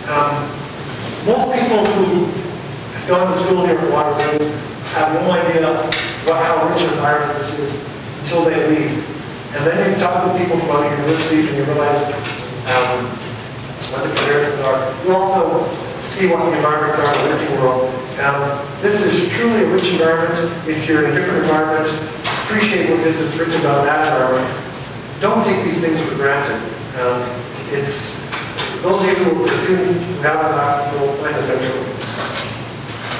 Um, Most people who have gone to school here at Waterloo have no idea what, how rich an environment this is until they leave. And then you talk to people from other universities and you realize um, what the comparisons are. You also see what the environments are in the working world. Um, This is truly a rich environment. If you're in a different environment, appreciate what is that's rich about that environment. Don't take these things for granted. Um, It's, those of you who are students that will find essential.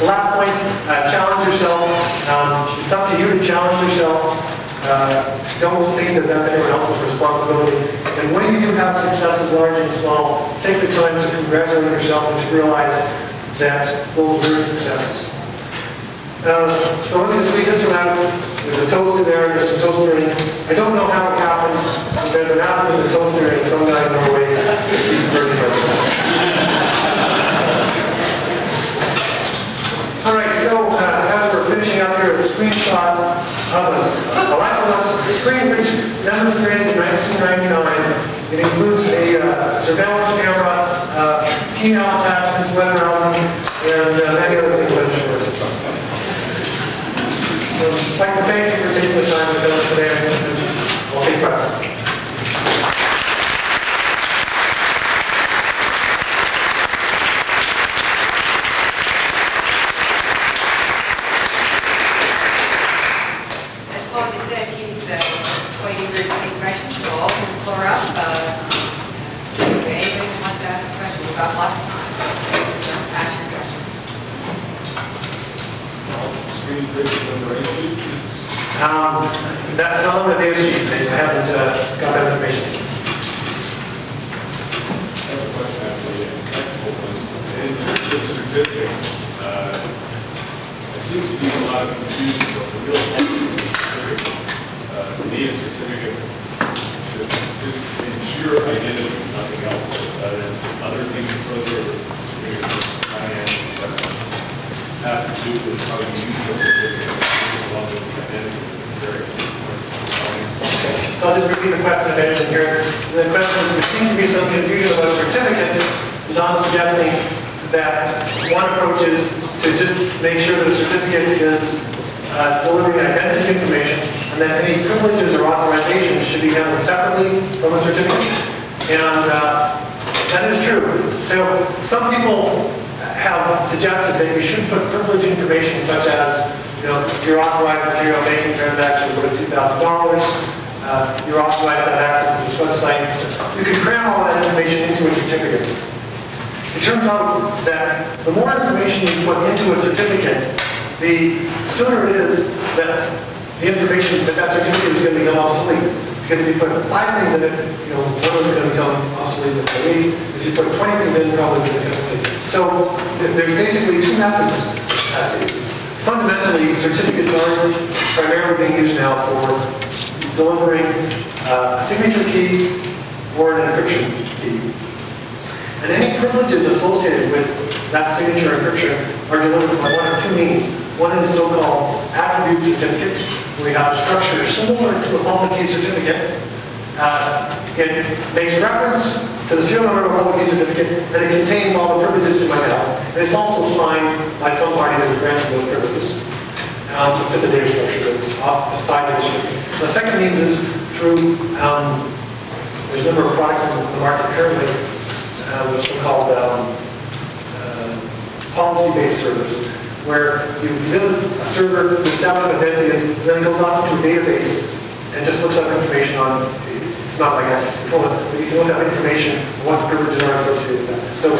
The last point, uh, challenge yourself. Um, It's up to you to challenge yourself. Uh, Don't think that that's anyone else's responsibility. And when you do have successes, large and small, take the time to congratulate yourself and to realize that those very successes. Uh, So let me just read this one out. There's a toaster there, there's some toaster in. I don't know how it happened. There's an apple in the toaster and some guy in Norway, burning it. All right, so uh, as we're finishing up here, a screenshot of a Electrolux screen which demonstrated in 1999. It includes a uh, surveillance camera, uh, email attachments, web browsing, and uh, many other things I'm sure. So I'd like to thank you for taking the time to come today, is granted those privileges. Um, in the data structure that's it's tied to the certificate. The second means is through, um, there's a number of products on the market currently, uh, which are called um, uh, policy-based servers, where you build a server, you establish an identity, is- then goes off into a database and just looks up information on, it's not like access control, but you can look up information, on what privileges are associated with that. So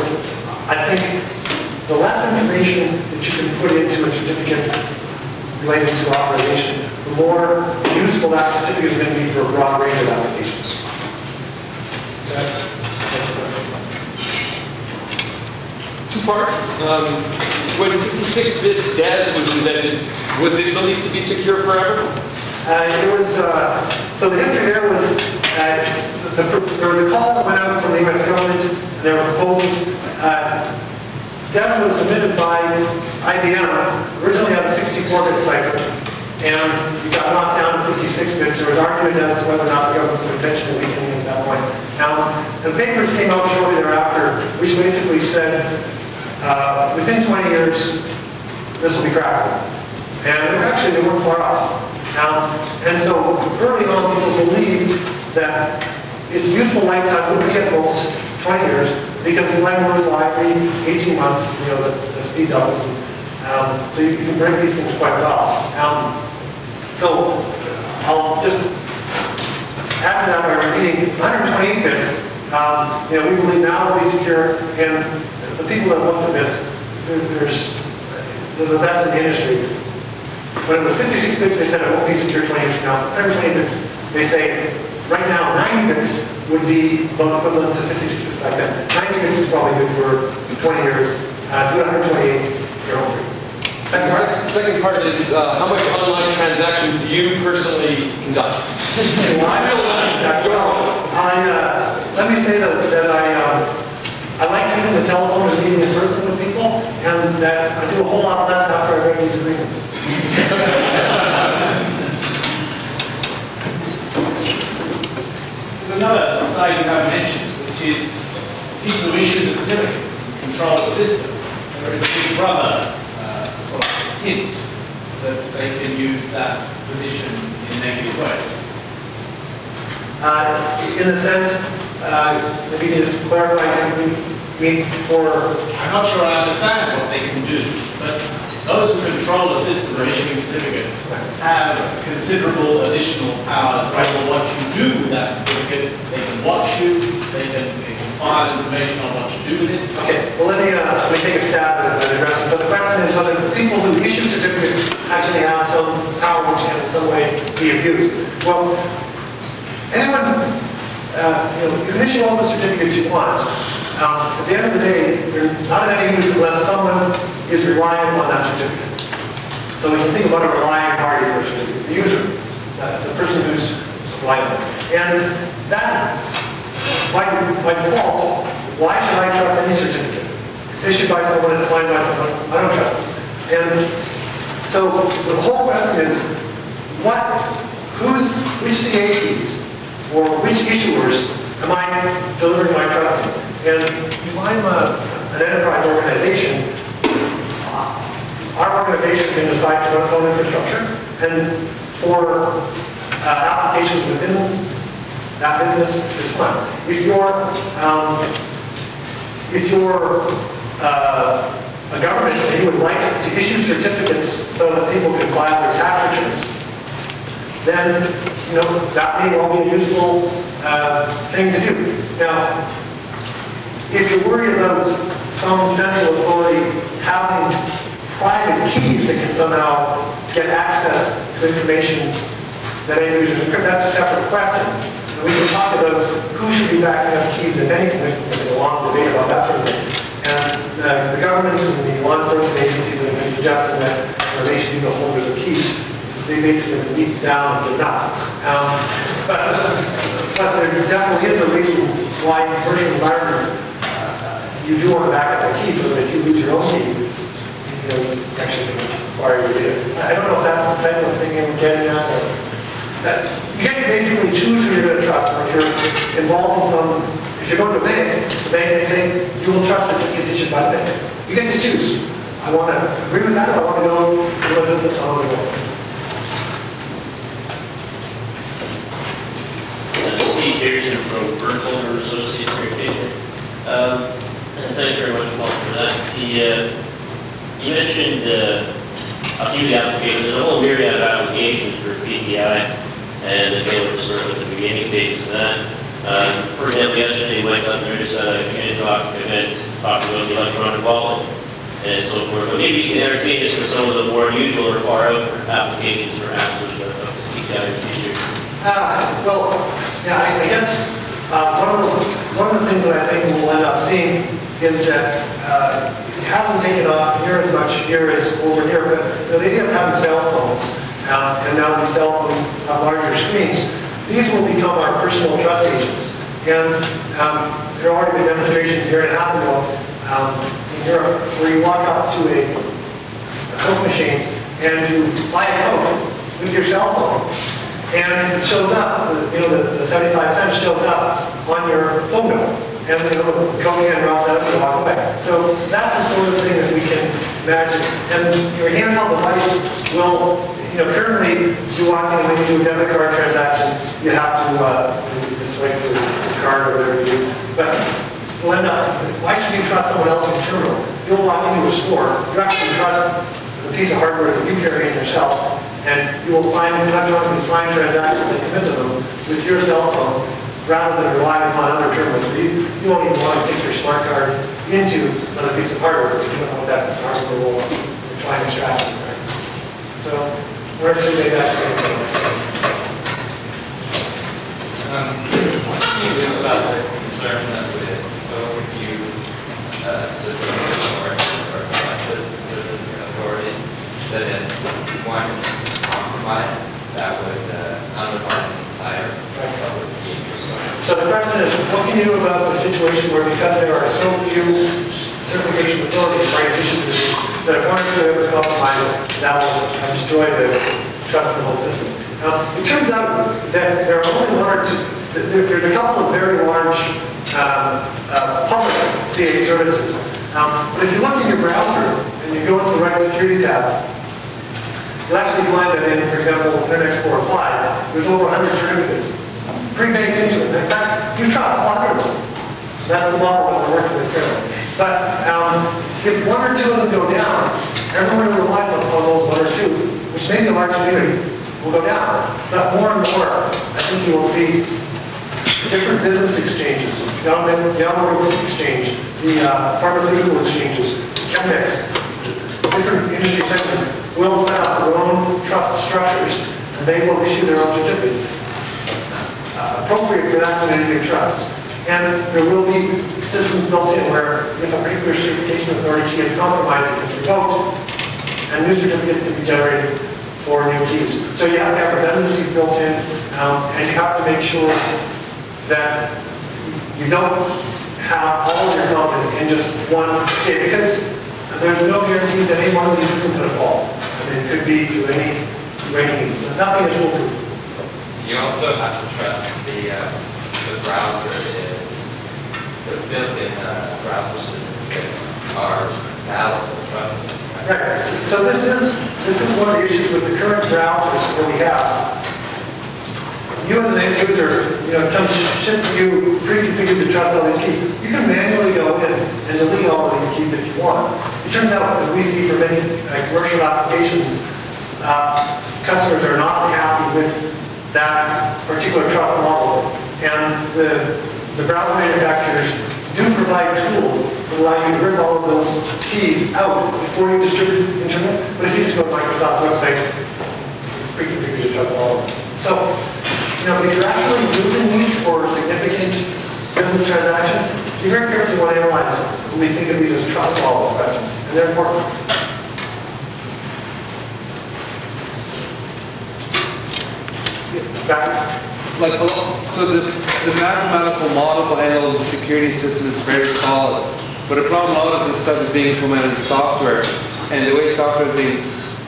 I think the less information that you can put into a certificate, related to authorization, the more useful that certificate is going to be for a broad range of applications. Is that- that's. Two parts. Um, When 56-bit DES was invented, was it believed to be secure forever? Uh, It was, uh, so the history there was, uh, the- the- there was a call that went out from the US government, and there were proposals. uh, DES was submitted by IBM, originally on 64-bit cipher, and it got knocked down to 56 bits. There was argument as to whether or not the government was intentionally weakening at that point. Now, the papers came out shortly thereafter, which basically said, uh, within 20 years, this will be crackable. And actually, they weren't far off. Now, and so early on, people believed that its useful lifetime would be at most 20 years, because the language library, 18 months, you know, the, the speed doubles. Um, so you can break these things quite well. Um, so I'll just to that by repeating, 128 bits, um, you know, we believe now will be secure, and the people that looked at this, there- there's, the best in the industry. When it was 56 bits, they said it won't be secure 20 years from now. 120 bits, they say, right now, 90 bits would be about equivalent to 56 bits back then. 90 bits is probably good for 20 years. Uh, if you do 128, you're home free. Second the part? Second part is, uh, how much online transactions do you personally conduct? Well, I, uh, let me say that, that I, um, I like using the telephone and meeting in person with people, and that I do a whole lot less after I make these agreements. another side you haven't mentioned, which is people who issue the certificates and control the system. There is a big brother uh, sort of hint that they can use that position in negative ways. Uh, in a sense, uh, maybe just clarify, I mean, for, I'm not sure I understand what they can do, but those who control the system of issuing certificates have considerable additional powers over what you do with that certificate. They can watch you, they can, they can find information on what you do with it. okay, well, let me, uh, let me take a stab at addressing. So the question is whether the people who issue certificates actually have some power which can in some way be abused. Well, anyone, uh, you know, you can issue all the certificates you want. Um, At the end of the day, they're not of any use unless someone is relying on that certificate. So we can think about a relying party for a certificate, the user, uh, the person who's supplying it. And that, by, by default, why should I trust any certificate? It's issued by someone, it's signed by someone, I don't trust it. And so the whole question is, what, who's, which CAPs or which issuers am I delivering my trust to? And if I'm a, an enterprise organization, our organization can decide to run its own infrastructure, and for uh, applications within that business, it's fine. If you're, um, if you're uh, a government and you would like to issue certificates so that people can file their tax returns, then, you know, that may well be a useful uh, thing to do. Now, if you're worried about some central authority having private keys that can somehow get access to information that end users encrypt, that's a separate question. And we can talk about who should be backing up keys, if anything, we have a long debate about that sort of thing. And uh, the governments and the law enforcement agencies have been suggesting that you they should be the holders of keys. They basically leak down and get not. Um, but, but there definitely is a reason why commercial environments, uh, you do want to back up the key so that if you lose your own key, you know, actually can acquire your data. I don't know if that's the type of thing you're getting at, or, you to basically choose who you're going to trust, or if you're involved in some, if you're going to a bank, the bank may say, you will trust it if you get by the bank. You get to choose. I want to agree with that, or I want to go do a business on the. Uh, Steve Pearson from Burkholder Associates Irrigation. Um, and thank you very much, Paul, for that. The, uh, you mentioned, uh, a few of the applications, there's a whole myriad of applications for PKI, and we're sort of at the beginning stages of that. Um, for example, yesterday, Mike Lesnar just had a community talk event talking about the electronic wallet. and so forth. But maybe you can entertain us for some of the more unusual or far out applications perhaps of the of the peak hour feature. Uh, Well, yeah, I I guess, uh, one of the, one of the things that I think we'll end up seeing is that uh, hasn't taken off near as much here as over here, but the idea of having cell phones, uh, and now these cell phones have larger screens, these will become our personal trust agents. And um, there have already been demonstrations here in half um, in Europe where you walk up to a a Coke machine and you buy a Coke with your cell phone. And it shows up, you know, the the 75 cents shows up on your phone bill. And you know, the Coke can drops out and walk away. So that's the sort of thing that we can imagine. And your handheld device will, you know, currently you walk in when do a debit card transaction, you have to, uh, swipe the card or whatever you do. But end up, why should you trust someone else's terminal? You'll walk into a store, you actually trust the piece of hardware that you carry in yourself, and you will sign, electronically sign transactions that commit to them with your cell phone, rather than relying upon other terminals. You, you won't even want to take your smart card into another piece of hardware, because you don't know what that hardware will, try and extract. right? So, we're assuming that's. Um, What do you do about the concern that with so few uh, civilian authorities or civilian authorities, that if one is compromised, that would uh, undermine the entire public key infrastructure? So the question is, what can you do about the situation where because there are so few certification authorities, issues, that if one or two ever compromise, that will destroy the trust in the whole system? Now, it turns out that there are only there- there's a couple of very large um, uh, public CA services. Um, But if you look in your browser and you go into the right security tabs, You'll actually find that in, for example, Internet Explorer 5, there's over 100 certificates pre-baked into it. In fact, you of them. That's the model that we're working with currently. But um, if one or two of them go down, everyone who relies on those one or two, which may be a large community, will go down. But more and more, I think you will see different business exchanges, Yamaha Exchange, the uh, pharmaceutical exchanges, Chemex, different industry segments will set up their own trust structures, and they will issue their own certificates uh, appropriate for that community trust. And there will be systems built in where if a particular certification authority key is compromised, it is revoked, and new certificates can be generated for new keys. So you have to have redundancy built in, um, and you have to make sure that you don't have all of your confidence in just one key, because there's no guarantee that any one of these isn't going to fall. I mean, it could be to any, to any, nothing is foolproof. You also have to trust the, uh, the browser is, the built-in uh, browser certificates are valid and trusted. right? So this is, this is one of the issues with the current browsers that we have. You as an end user, you know, comes ship to you pre-configured to trust all these keys. You can manually go in and delete all of these keys if you want. It turns out, as we see for many uh, commercial applications, uh, customers are not happy with that particular trust model. And the, the browser manufacturers do provide tools that allow you to rip all of those keys out before you distribute the internet. But if you just go to Microsoft's website, pre-configured to trust all of them. So, you know, if you're actually using these for significant business transactions, be very careful when analyze when we think of these as trust law questions. And therefore, like, so the, the mathematical model all the security system is very solid. But a problem, a lot of this stuff is being implemented in software, and the way software is being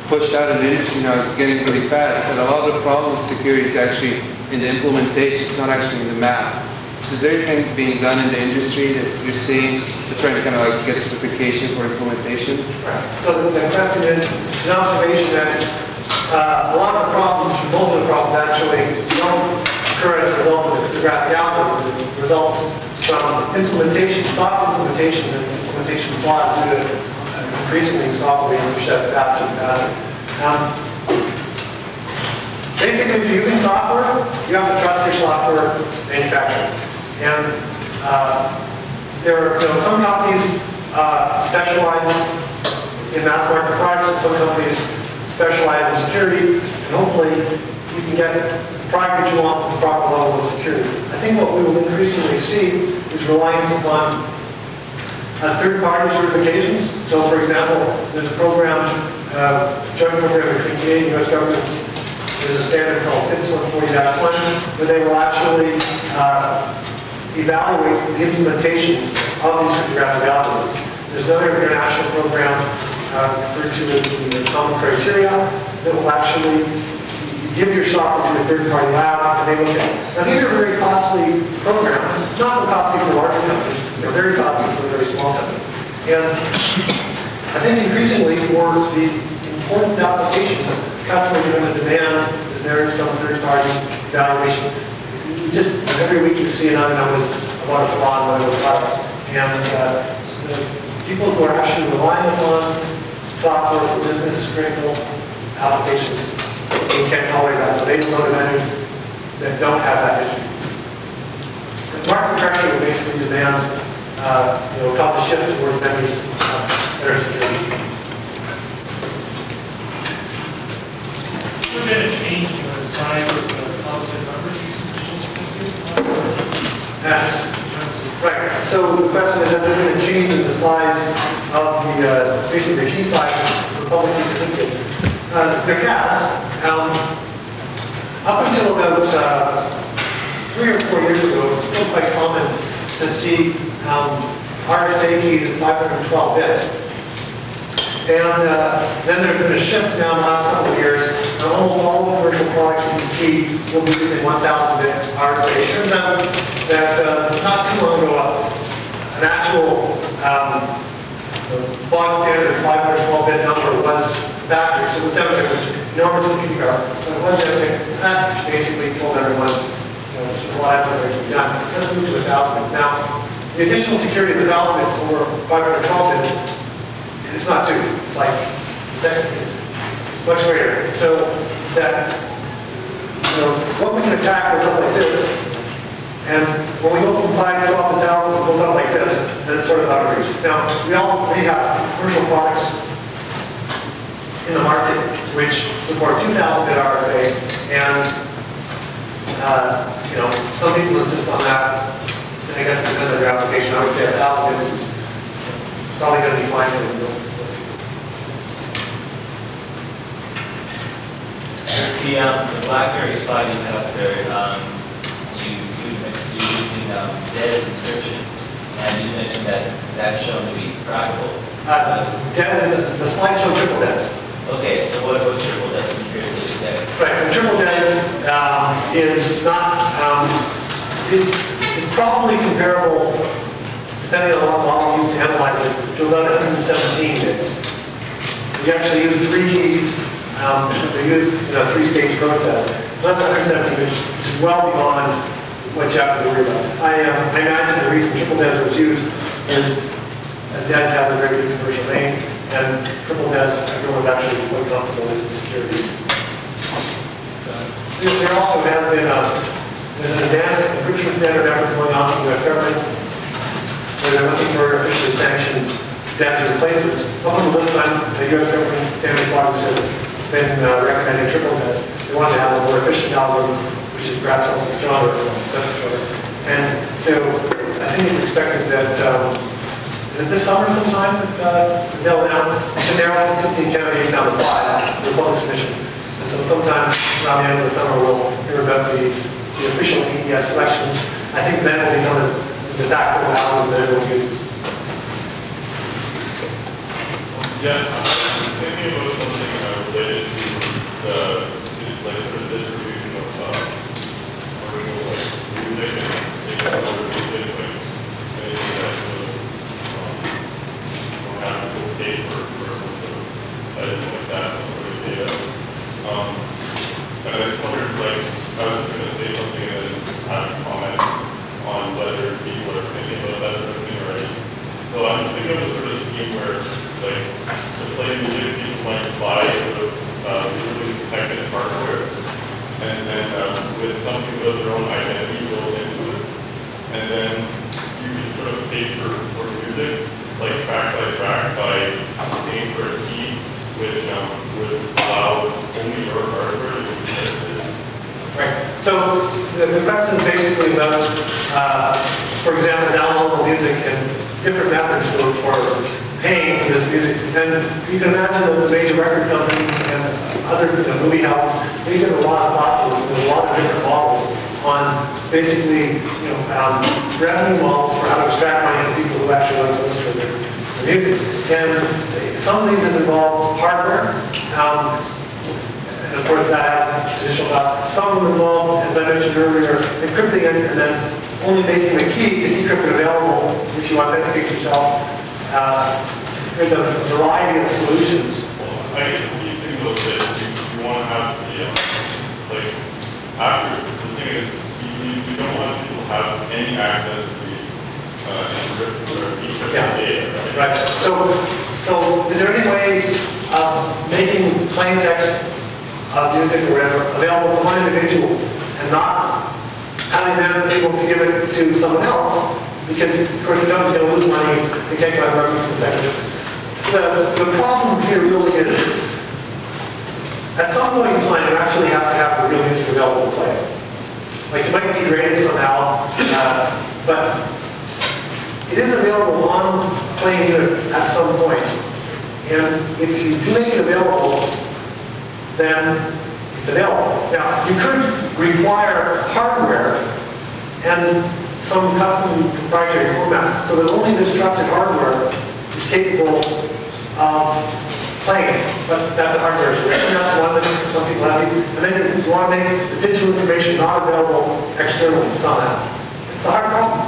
pushed out in the industry now is getting pretty fast, and a lot of the problem with security is actually in the implementation, it's not actually in the math. So is there anything being done in the industry that you're seeing to try to kind of like get certification for implementation? So the question is, it's an observation that uh, a lot of the problems, most of the problems actually don't occur as a result of the graphic algorithm. It results from implementation, soft implementations and implementation flaws due to increasingly software out faster and faster. Um, Basically, if you're using software, you have to trust your software manufacturer. And uh, there are, you know, some companies uh, specialize in mass market products, and some companies specialize in security, and hopefully you can get the product that you want with the proper level of security. I think what we will increasingly see is reliance upon uh, third-party certifications. So for example, there's a program, uh, joint program between Canadian and US governments, there's a standard called FIPS 140-1, where they will actually uh, evaluate the implementations of these cryptographic algorithms. There's another international program uh, referred to as the Common Criteria that will actually give your software to a third-party lab and they look at it. Now, these are very costly programs, not so costly for large companies, they're very costly for very small companies. And I think increasingly for the important applications, customers are going to demand that there is some third-party evaluation. Just every week you see another notice about a flaw in those products. And uh, the people who are actually relying upon software for business critical applications, they can't tolerate that. So they will go to vendors that don't have that issue. The market pressure will basically demand, uh, you know, cause a shift towards vendors uh, that are security. We're going to change the size of the positive numbers using digital statistics. Yes. Right, so the question is, has there been a change in the size of the, uh, basically the key size of the public key? Uh, There has. Um, Up until about uh, three or four years ago, it was still quite common to see um, RSA keys at 512 bits. And uh, then there's been a shift now the last couple of years, and almost all the commercial products you see will be using 1,000 bit RSA. Turns that uh, not too long ago, uh, an actual um, bog standard 512 bit number was factored, so was demonstrated, which is enormous computing power, but was demonstrated, and that basically told everyone, you know, has to be done. Let's move to 1,000 bits. Now, the additional security of 1,000 bits over 512 bits it's not two, like, it's much greater. So that, you know, what we can attack goes up like this, and when we go from five to twelve to thousand, it goes up like this, and it's sort of out of reach. Now, we all, we have commercial products in the market which support two thousand bit RSA, and, uh, you know, some people insist on that, and I guess depends on your application, I would say a thousand bits is probably going to be fine for most most people. The, um, the BlackBerry slide you had up there, um, you, you, you're using, um, DES encryption, and you mentioned that that's shown to be crackable. Uh, DES, the the slide showed triple DES. Okay, so what, what's triple DES compared to DES? Right, so triple DES um, is not, um, it's it's probably comparable, depending on what model you use to analyze it, to about 117 bits. We actually use three keys, um, we use a three-stage process. So that's 117, which is well beyond what you have to worry about. I, um, I imagine the reason triple DES was used is that DES have a very good commercial name, and triple DES, everyone's actually quite comfortable with the security. There there also has been a, there's an advanced encryption standard effort going on in the government, where they're looking for officially sanctioned data replacement. Up on the list on the US government standard bodies have been uh, recommending triple DES. They want to have a more efficient algorithm, which is perhaps also stronger. And so I think it's expected that, um, is it this summer sometime that uh, they'll announce, because they're all 15 candidates now apply, for public submissions. And so sometime around the end of the summer, we'll hear about the, the official AES selection. I think then will become facto algorithm that everyone uses. Yeah, thinking about something uh, related to the, like, sort of distribution of, uh, original, like, music and, music, like, anything that sort of, um, pay for, for some sort of, editing like that, sort of data. Um, and I just wondered, like, I was just gonna say something and then have a comment on whether people are thinking about that sort of thing already. So I'm thinking of a sort of scheme where, like, to play music, people might buy sort of, uh, visually detected hardware. And then, um, with their own identity built into it. And then you can sort of pay for, for music, like track by track by paying for a key which um, would allow only your hardware to be. Right, so the, the question is basically about, uh, for example, downloadable music and different methods for, for paying for this music. And you can imagine that the major record companies and other you know, movie houses, they get a lot of thought to a lot of different models on basically, you know, um, revenue models for how to extract money from people who actually want to listen to their music. And some of these have involved hardware, um, and of course, that has additional cost. Some of them involve, as I mentioned earlier, encrypting it and then only making the key to decrypt it available if you authenticate yourself. Uh, There's a variety of solutions. Well, I guess thing though is that you, you want to have the, um, like, after, thing is, you you don't want people to have any access to the, uh, Yeah. data, right? Right, so, so is there any way of making plain text of music or whatever available to one individual and not having them able to give it to someone else? Because of course, the government's gonna lose money, they can't collect revenue from the second. The, the problem here really is, at some point in time, you actually have to have the real music available to play. It might be graded somehow, uh, but it is available on plain unit at some point. And if you do make it available, then it's available. Now, you could require hardware and some custom proprietary format, so that only this trusted hardware is capable of playing it. But that's a hardware solution, that's one that some people have. And then you want to make the digital information not available externally somehow. It's a hard problem.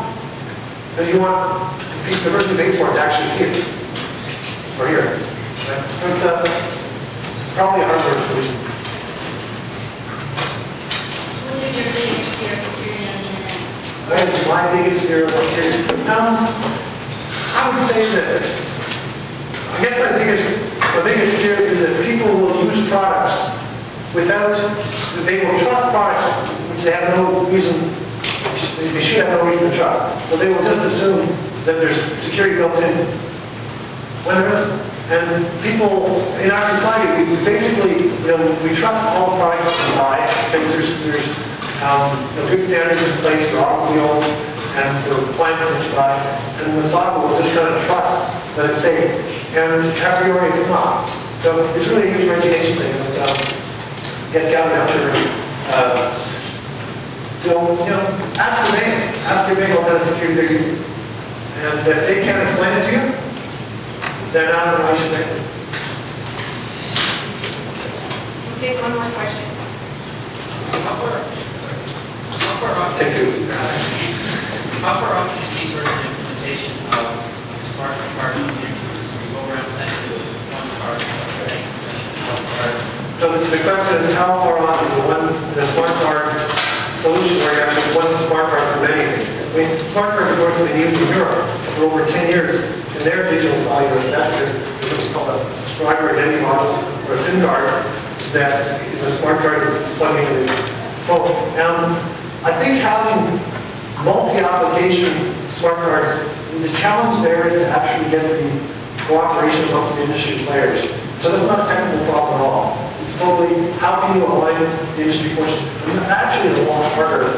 Because you want the person who pays for it to actually see it, or hear it. Right? So it's a, probably a hardware solution. What is your biggest fear of security on the internet? That is my biggest fear of security. Um, I would say that, I guess my biggest, my biggest fear is that people will use products without, they will trust products which they have no reason, they should have no reason to trust. So they will just assume that there's security built in when there isn't. And people in our society, we basically, you know, we trust all the products we buy because there's, there's um, you know, good standards in place for automobiles and for plants you buy. And the software will just kind of trust that it's safe. And a priori it's not. So it's really a huge regulation thing. It's, um, get Gavin out there, uh, don't, you know, ask your bank, ask your bank what kind of security they're using. And if they can't explain it to you, then ask them why you should pay. We'll take one more question. How far, how far off, Take two. how far off do you see sort of the implementation of smart card computing? You go around essentially with one card, right? One card. So the question is, how far off is the one, the smart card solution where you have one smart card for many? I mean, smart cards, of have been used in Europe for over 10 years in their digital cellular, that's their, what's called a subscriber identity model, or a SIM card, that is a smart card that you plug into the phone. And I think having multi-application smart cards, the challenge there is to actually get the cooperation amongst the industry players. So that's not a technical problem at all. It's totally, how can you align the industry forces? And that actually is a lot harder.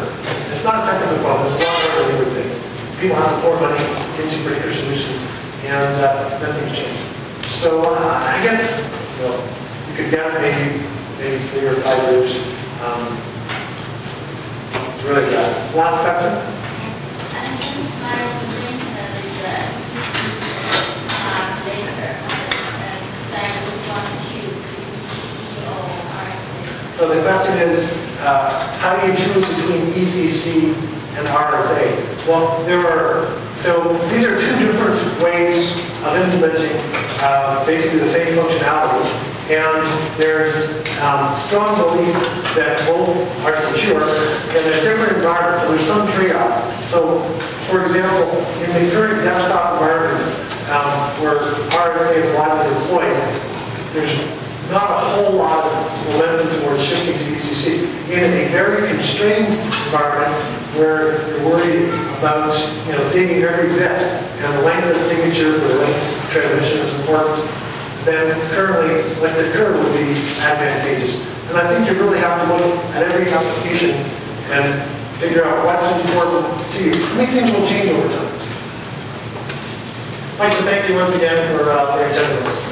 It's not a technical problem, it's a lot harder than you would think. People have to pour money into particular solutions, and uh, then things change. So uh, I guess, you know, you could guess maybe, maybe three or five years. Um, it's really guess. Last question? Then smart internet is a system uh, later and decide which one to choose, ECC or RSA. So the question is, uh, how do you choose between ECC and RSA? Well, there are, so these are two different ways of implementing uh, basically the same functionality. And there's um, strong belief that both are secure, and there's different environments, so there's some trade-offs. So, for example, in the current desktop environments um, where RSA is widely deployed, there's not a whole lot of momentum towards shifting to ECC in a very constrained environment where you're worried about you know, saving every bit and the length of the signature for the length of transmission is important, then currently what the curve would be advantageous. And I think you really have to look at every application and figure out what's important to you. And these things will change over time. I'd like to thank you once again for uh, your attendance.